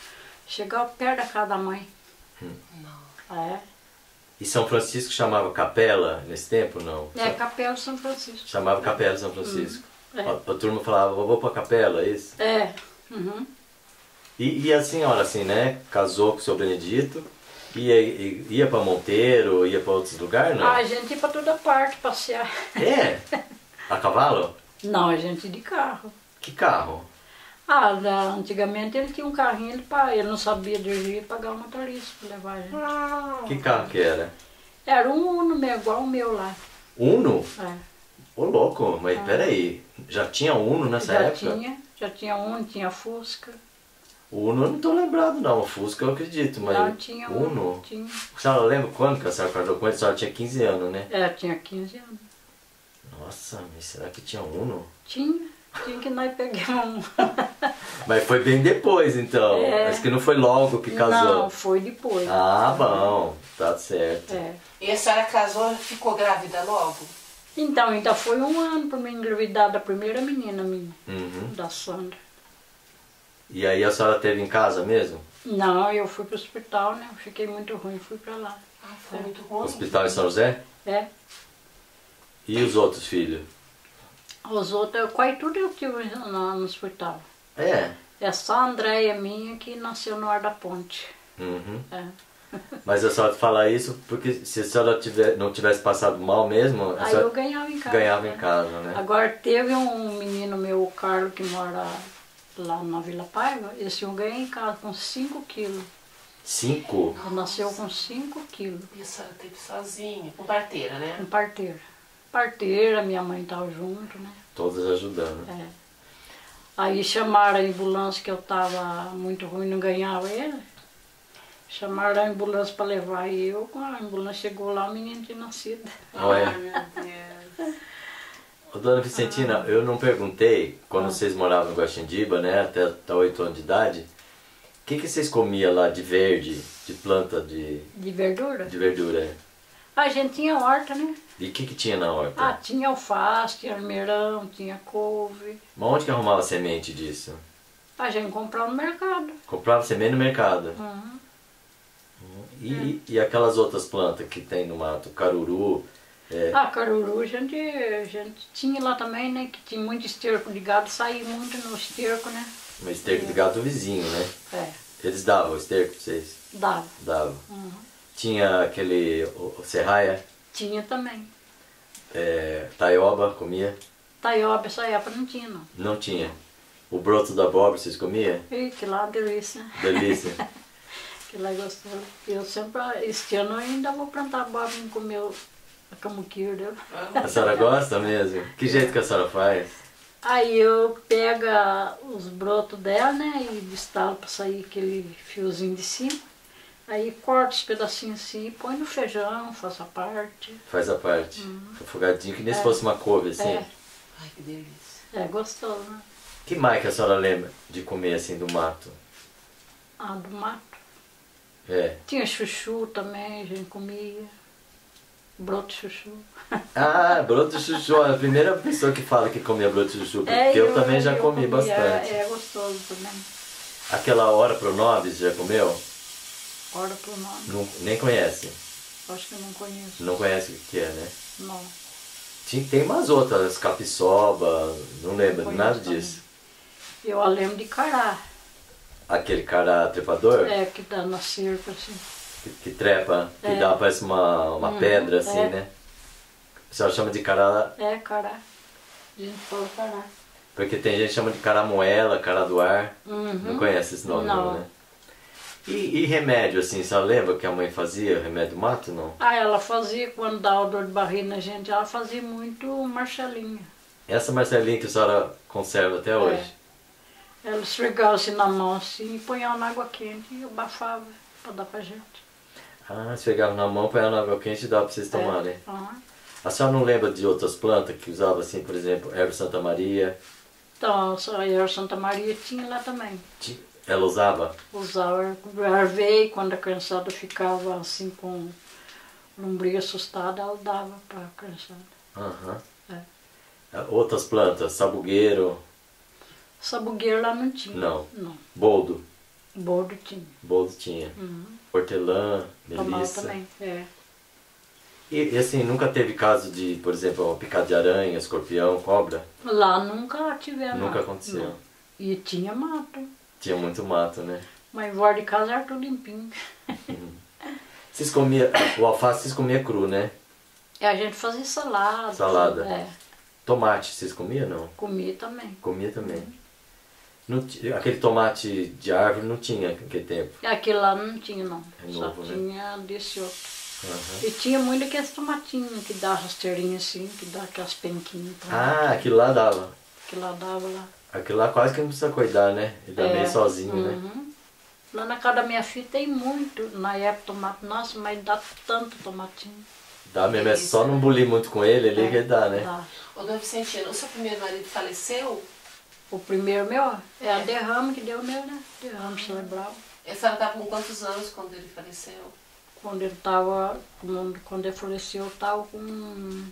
chegava perto da casa da mãe. Não. É, E São Francisco chamava Capela nesse tempo, não? é Capela São Francisco. Chamava Capela São Francisco. é. A, a turma falava, vou pra Capela, é isso? É, uhum. E, e a senhora, assim, né, casou com o seu Benedito, ia, ia, ia pra Monteiro, ia pra outros lugares, não? Ah, a gente ia pra toda parte passear. É? A cavalo? Não, a gente ia de carro. Que carro? Ah, da- antigamente ele tinha um carrinho, ele, ele não sabia dirigir, ia pagar um motorista pra levar a gente. Que carro que era? Era um Uno meu, igual o meu lá. Uno? É. Ô louco, mas peraí, já tinha Uno nessa Ah. já época? tinha, já tinha Uno, tinha Fusca. Uno eu não tô lembrado não, o Fusca eu acredito, mas Não, tinha Uno? Tinha. A senhora lembra quando que a senhora casou com ele? A senhora tinha 15 anos, né? É, tinha 15 anos. Nossa, mas será que tinha Uno? Tinha, tinha que nós pegamos um. Mas foi bem depois então, É. mas que não foi logo que casou. Não, foi depois. Ah, bom, tá certo. É. E a senhora casou e ficou grávida logo? Então, ainda foi um ano para me engravidar da primeira menina minha, Uhum. da Sandra. E aí a senhora teve em casa mesmo? Não, eu fui pro hospital, né? Fiquei muito ruim, fui pra lá. Ah, foi muito ruim. Hospital em São José? É. E os outros filhos? Os outros, quase tudo eu tive na- no hospital. É. É só a Andréia minha que nasceu no ar da ponte. Uhum. É. Mas a senhora fala isso porque se a senhora tiver, não tivesse passado mal mesmo, a Aí eu ganhava em casa. ganhava em né? casa, né? Agora teve um menino meu, o Carlos, que mora lá na Vila Paiva, esse eu ganhei em casa com 5 quilos. Cinco? Ele nasceu com 5 quilos, E a senhora teve sozinha, com parteira, né? com parteira. Parteira, minha mãe estava junto, né? Todas ajudando. É. Aí chamaram a ambulância, que eu estava muito ruim, não ganhava ele. Chamaram a ambulância para levar e eu, quando a ambulância chegou lá, o menino tinha nascido. Olha. Ai, meu Deus. Ô, dona Vicentina, eu não perguntei, quando vocês moravam em Guaxindiba, né, até, até 8 anos de idade, o que, que vocês comiam lá de verde, de planta de, De verdura? de verdura? A gente tinha horta, né? E o que, que tinha na horta? Ah, tinha alface, tinha almeirão, tinha couve. Mas onde que arrumava semente disso? A gente comprava no mercado. Comprava semente no mercado. Uhum. E, e aquelas outras plantas que tem no mato, caruru, é, Ah, caruru a gente, a gente tinha lá também, né? Que tinha muito esterco de gado, saía muito no esterco, né? um esterco de gado do vizinho, né? É, Eles davam o esterco pra vocês? dava. Davam. Uhum. Tinha aquele o, o serraia, Tinha também. é, taioba, comia? Taioba, essa época não tinha, não. Não tinha. O broto da abóbora vocês comiam? Ih, que lá delícia. Delícia. Que lá é gostoso. Eu sempre, este ano eu ainda vou plantar abóbora e comer o- a camuquira dela. A senhora gosta mesmo? Que jeito que a senhora faz? Aí eu pego os brotos dela, né? E destalo para sair aquele fiozinho de cima. Aí corto os pedacinhos assim e põe no feijão, faço a parte. Faz a parte. Afogadinho, que nem se fosse uma couve, assim. É, Ai, que delícia. é gostoso, né? que mais que a senhora lembra de comer assim do mato? Ah, do mato. É. Tinha chuchu também, a gente comia. Broto chuchu. Ah, broto chuchu. É a primeira pessoa que fala que comia broto chuchu. Porque É, eu, também já comi comia, bastante. É, gostoso também. Aquela hora pro nobis, já comeu? Ora pro nome. Não, nem conhece. Acho que eu não conheço. Não conhece o que é, né? Não. Tinha, tem umas outras, capiçoba, não lembro Conheço nada também. disso. Eu a lembro de cará. Aquele cara trepador É, que dá na cerca assim. que, que trepa, que É. dá parece uma, uma Uhum, pedra assim, é. né? A senhora chama de cara É, cará. A gente fala cará. porque tem gente que chama de caramoela, cara do ar. Uhum. Não conhece esse nome, não, Não. né? E, e remédio, assim, a senhora lembra que a mãe fazia? Remédio mato, não? Ah, ela fazia, quando dava dor de barriga na gente, ela fazia muito marcelinha. Essa Marcelinha que a senhora conserva até hoje. Ela esfregava assim na mão assim e punha na água quente e abafava pra dar pra gente. Ah, você pegava na mão, põe na água quente e dava pra vocês É. tomarem. Aham. A senhora não lembra de outras plantas que usava assim, por exemplo, erva Santa Maria? Então, a Era Santa Maria tinha lá também. Ela usava? Usava arvei, quando a criançada ficava assim com lombriga assustada, ela dava pra criançada. Aham. É. Ah, Outras plantas, sabugueiro, Sabugueiro lá não tinha. Não. Não. boldo. Bordo tinha. Boldo tinha. Uhum. Hortelã, melissa. também. É. E, e assim, nunca teve caso de, por exemplo, picada de aranha, escorpião, cobra? Lá nunca tiveram. Nunca aconteceu. Não. E tinha mato. Tinha muito mato, né? Mas fora de casa era tudo limpinho. Vocês comiam, o alface vocês comiam cru, né? E a gente fazia salada. Salada. É, Tomate, vocês comiam não? comia também. Comia também. Não aquele tomate de árvore não tinha naquele tempo. E aquele lá não tinha não. É Só novo, né? tinha desse outro. Aham. E tinha muito aqueles tomatinhos que dá rasteirinhas assim, que dá aquelas penquinhas. Ah, aquilo lá dava. Que lá dava lá. Aquilo lá quase que não precisa cuidar, né? Ele dá É, meio sozinho, né? uhum. Lá na casa da minha filha tem muito. Na época tomate, nossa, mas dá tanto tomatinho. Dá mesmo, é só não bulir muito com ele ali que ele dá, né? Dá. Ô, dona Vicentina, o seu primeiro marido faleceu? O primeiro meu é a derrame que deu nele, né? Derrame cerebral. A senhora estava com quantos anos quando ele faleceu? Quando ele tava, quando, quando ele faleceu, eu tava com.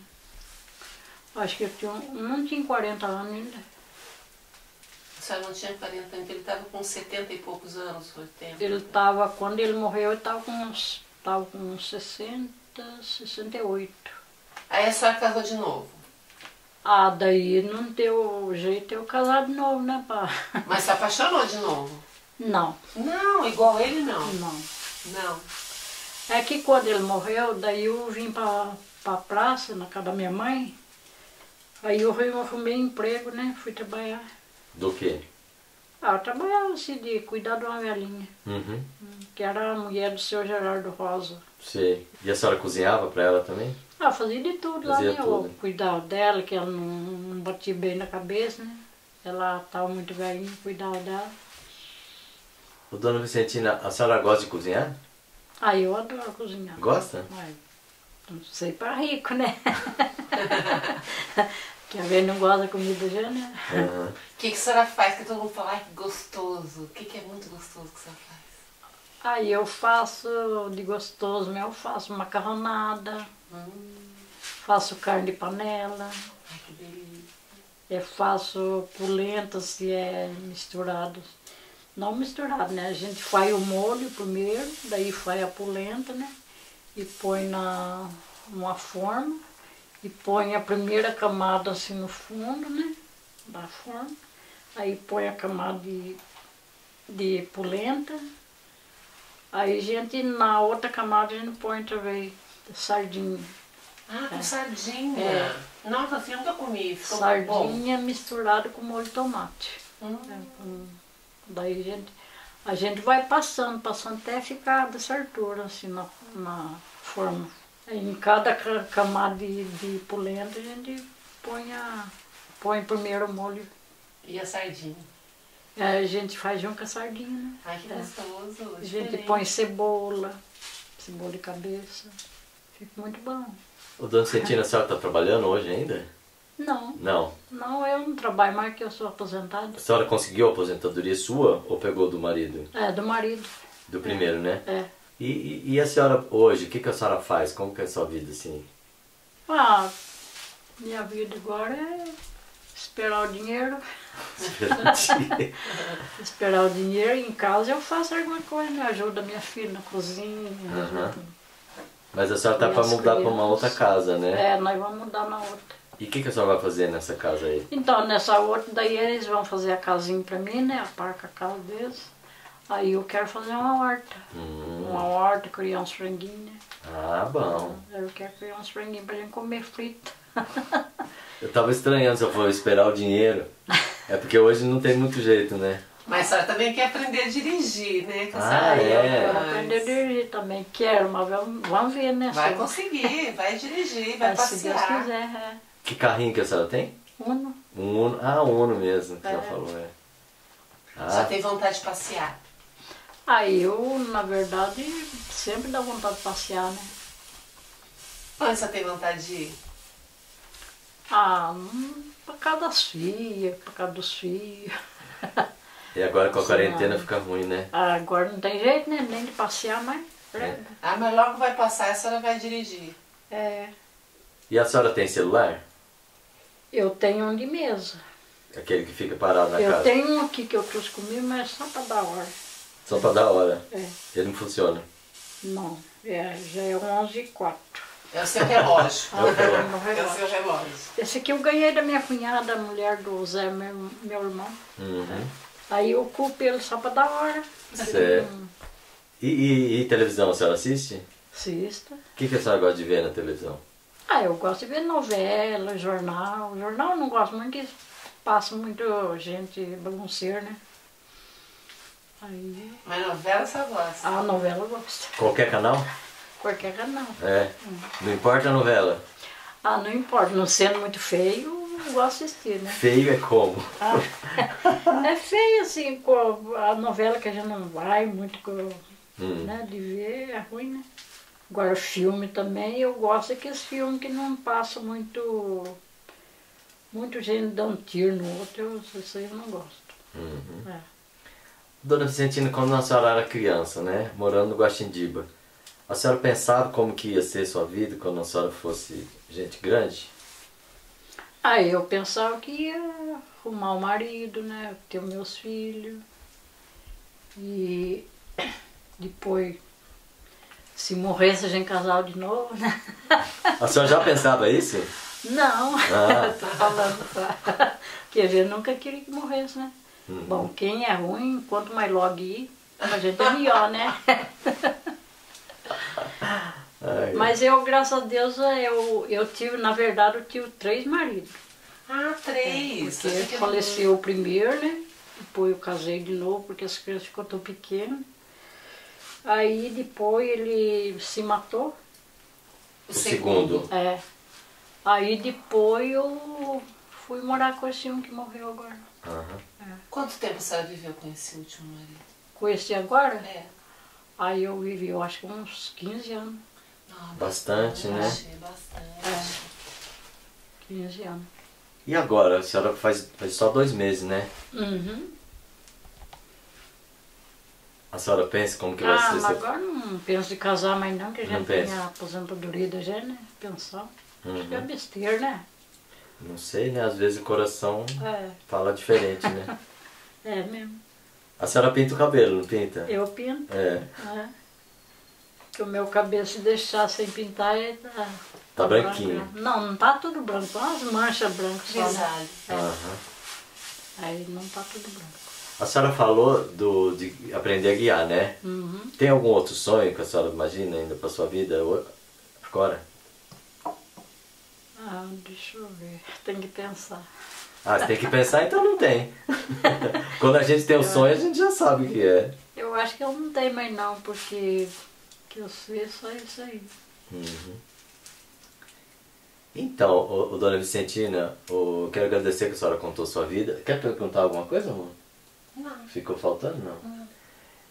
Acho que eu tinha, um- não tinha 40 anos ainda. A senhora não tinha 40 anos, ele estava com 70 e poucos anos, 80. Ele tava, quando ele morreu, ele tava com uns, tava com uns 60, 68. Aí a senhora casou de novo. Ah, daí não deu jeito eu casar de novo, né, pá? Mas se apaixonou de novo? Não, Não, igual ele não. não. Não. É que quando ele morreu, daí eu vim pra, pra praça, na casa da minha mãe. Aí eu arrumei emprego, né? Fui trabalhar. Do quê? Ah, eu trabalhava assim de cuidar de uma velhinha, Uhum. que era a mulher do seu Gerardo Rosa. Sei. E a senhora cozinhava pra ela também? Ah, fazia de tudo lá, Fazia né? tudo. Eu cuidava dela, que ela não, não batia bem na cabeça, né? Ela estava muito velhinha, cuidava dela. Ô, dona Vicentina, a senhora gosta de cozinhar? Ah, eu adoro cozinhar. Gosta? Mas, não sei para rico, né? Quer ver, não gosta da comida já, né? O que, que a senhora faz que todo mundo fala, ai que gostoso? O que, que é muito gostoso que a senhora faz? Aí eu faço de gostoso, eu faço macarronada, Hum, faço carne de panela, ai que delícia. eu faço polenta se é misturado. Não misturado, né? A gente faz o molho primeiro, daí faz a polenta, né? E põe na uma forma e põe a primeira camada assim no fundo, né? Da forma. Aí põe a camada de, de polenta. Aí a gente, na outra camada, a gente põe também sardinha. Ah, com sardinha. É. Nossa, assim eu nunca comi. Ficou. Sardinha misturada com molho de tomate. Hum. É, com- daí a gente. A gente vai passando, passando até ficar dessa altura, assim, na, na forma. Em cada ca- camada de, de polenta a gente põe, a, põe primeiro o molho. E a sardinha? Aí a gente faz junto com a sardinha, né? Ai, que É. gostoso. A gente põe cebola, cebola de cabeça. Fica muito bom. Ô, dona Vicentina, a senhora está trabalhando hoje ainda? Não, Não. não, eu não trabalho mais que eu sou aposentada. A senhora conseguiu a aposentadoria sua ou pegou do marido? É, do marido. Do primeiro, né? É. E, e, e a senhora hoje, o que, que a senhora faz? Como que é a sua vida assim? Ah, minha vida agora é esperar o dinheiro. Esperar o dinheiro em casa eu faço alguma coisa, né? ajudo a minha filha na cozinha. Mas a senhora tá E para mudar para uma outra casa, né? É, nós vamos mudar na outra. E o que, que a senhora vai fazer nessa casa aí? Então, nessa outra, daí eles vão fazer a casinha pra mim, né? A parca a casa deles. Aí eu quero fazer uma horta. Hum, Uma horta, criar uns franguinhos, né? ah, bom. Eu quero criar uns franguinhos pra gente comer frito. Eu tava estranhando se eu for esperar o dinheiro. É porque hoje não tem muito jeito, né? Mas a senhora também quer aprender a dirigir, né? Que Ah, é? Quero faz. aprender a dirigir também. Quero, mas vamos, vamos ver, né? Vai se- conseguir, vai dirigir, vai se Deus passear. quiser, é. Que carrinho que a senhora tem? Uno. Um Uno. Ah, um Uno mesmo, que É. falou, é. Só Ah, tem vontade de passear. Aí eu, na verdade, sempre dá vontade de passear, né? Onde você tem vontade de ir? Ah, hum, pra casa das filhas, pra casa dos filhos. e agora com a Sim, quarentena não. fica ruim, né? Ah, Agora não tem jeito, né? Nem de passear mais. É. Ah, mas logo vai passar e a senhora vai dirigir. É, E a senhora tem celular? eu tenho um de mesa. Aquele que fica parado na eu casa? tenho um aqui que eu trouxe comigo, mas é só pra dar hora. Só pra dar hora. É, Ele não funciona. não, é, já é 11 h 04 É o seu relógio. Ah, é o meu É o relógio. seu relógio. Esse aqui eu ganhei da minha cunhada, a mulher do Zé, meu, meu irmão. Uhum. Aí eu culpo ele só pra dar hora. Certo. E, e- e televisão, a senhora assiste? Assista. O que, que a senhora gosta de ver na televisão? Ah, eu gosto de ver novela, jornal. Jornal eu não gosto muito que passa muito gente bagunceira, né? Aí, Mas novela você gosta. a novela eu gosto. Qualquer canal? Qualquer canal. É. Não importa a novela. Ah, não importa, não sendo muito feio, eu gosto de assistir, né? Feio é como? Ah, é feio assim, com a novela que a gente não vai muito com- Hum. né, de ver, é ruim, né? Agora filme também, eu gosto daqueles filmes que não passam muito. Muito gente dando tiro no outro, eu, isso aí eu não gosto. Uhum. É. Dona Vicentina, quando a senhora era criança, né? Morando no Guaxindiba, a senhora pensava como que ia ser sua vida quando a senhora fosse gente grande? Aí eu pensava que ia arrumar o marido, né? Ter meus filhos. E depois, se morresse, a gente casava de novo, né? A senhora já pensava isso? Não, Ah. tô falando só. Porque a gente nunca queria que morresse, né? Uhum. Bom, quem é ruim, quanto mais logo ir, a gente é melhor, né? Ai, Mas eu, graças a Deus, eu, eu tive, na verdade, eu tive três maridos. Ah, três. Porque Achei que era faleceu o primeiro, né? Depois eu casei de novo, porque as crianças ficou tão pequenas. Aí depois ele se matou. O O segundo. É. Aí depois eu fui morar com esse um que morreu agora. Aham. Quanto tempo a senhora viveu com esse último marido? Com esse agora, É. aí eu vivi, eu acho que uns 15 anos. Não, Bastante, né? Achei bastante. 15 anos. E agora? A senhora faz, faz só dois meses, né? Uhum. A senhora pensa como que vai Ah, ser? mas seu- agora não penso em casar mais não, que Não gente tem pensa. a aposentadoria da gente, né? Pensar. Acho que é Uhum. besteira, né? Não sei, né? Às vezes o coração É, fala diferente, né? é mesmo. A senhora pinta o cabelo, não pinta? Eu pinto, É. né? Que o meu cabelo se deixar sem pintar, ele tá... Tá branco, branquinho. Não, não tá tudo branco, só umas manchas brancas né? Grisalho. Aham. Aí não tá tudo branco. A senhora falou do, de aprender a guiar, né? Uhum. Tem algum outro sonho que a senhora imagina ainda para sua vida agora? Ah, deixa eu ver. Tem que pensar. Ah, tem que pensar, então não tem. Quando a gente tem o sonho, a gente já sabe o que é. Eu acho que eu não tenho mais não, porque que eu sei só isso aí. Uhum. Então, ô, ô, dona Vicentina, ô, quero agradecer que a senhora contou sua vida. Quer perguntar alguma coisa, amor? Não. Ficou faltando? Não.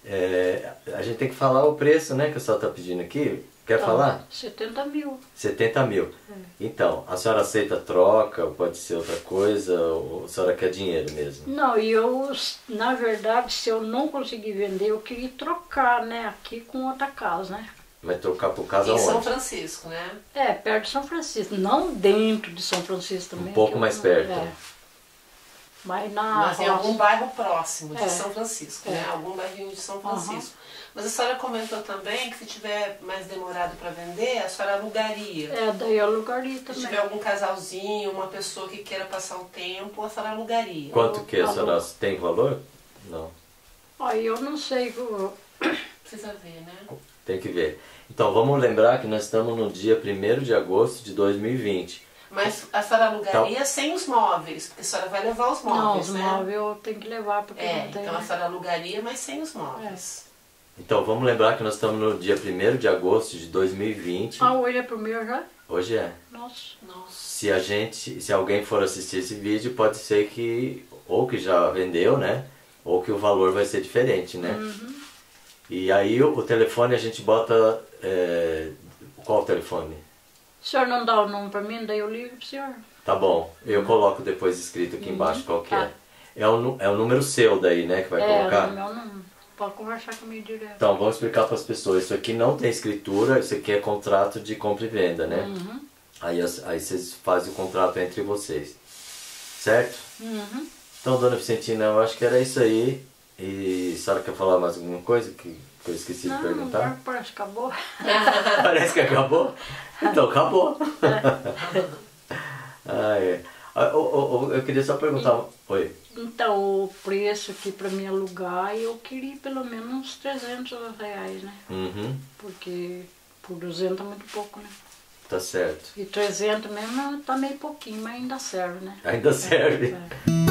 É, a gente tem que falar o preço, né, que a senhora está pedindo aqui. Quer Tá, falar? 70 mil. 70 mil. Então, a senhora aceita troca, ou pode ser outra coisa, ou a senhora quer dinheiro mesmo? Não, e eu, na verdade, se eu não conseguir vender, eu queria trocar, né, aqui com outra casa, né? Vai trocar por casa Em São onde? Francisco, né? É, perto de São Francisco, não dentro de São Francisco também. Um pouco mais não- perto. É. Mas na Mas em algum bairro próximo de É. São Francisco, É. né? Algum bairrinho de São Francisco. Mas a senhora comentou também que se tiver mais demorado para vender, a senhora alugaria. É, daí eu alugaria Se também. tiver algum casalzinho, uma pessoa que queira passar um tempo, a senhora alugaria. Quanto que a Alô? senhora tem valor? Não, Aí eu não sei, eu- Precisa ver, né? tem que ver. Então, vamos lembrar que nós estamos no dia 1 de agosto de 2020. Mas a senhora alugaria sem os móveis, porque a senhora vai levar os não, móveis, os né? móveis eu tenho que levar, porque É, não tem. então a senhora alugaria, mas sem os móveis. Então, vamos lembrar que nós estamos no dia 1 de agosto de 2020. Ah, hoje é pro meu já? Hoje é. Nossa. Nossa. Se a gente, se alguém for assistir esse vídeo, pode ser que ou que já vendeu, né? Ou que o valor vai ser diferente, né? E aí o, o telefone a gente bota é, qual telefone? O senhor não dá o nome pra mim, daí eu ligo pro senhor. Tá bom, eu coloco depois escrito aqui embaixo qual que é. tá. É o, nu- é o número seu daí, né, que vai é, colocar? o meu não. Pode conversar comigo direto. Então, vamos explicar para as pessoas. Isso aqui não tem escritura, isso aqui é contrato de compra e venda, né? Uhum. Aí, aí vocês fazem o contrato entre vocês. Certo? Uhum. Então, dona Vicentina, eu acho que era isso aí. E a senhora quer falar mais alguma coisa que, que eu esqueci de Não, perguntar? agora parece que acabou. Parece que acabou? Então, acabou. ah, é. Ah, ô, ô, ô, eu queria só perguntar. Oi. Então, o preço aqui pra mim alugar, eu queria pelo menos uns 300 reais, né? Uhum, Porque por 200 é muito pouco, né? tá certo. E 300 mesmo tá meio pouquinho, mas ainda serve, né? Ainda serve. É.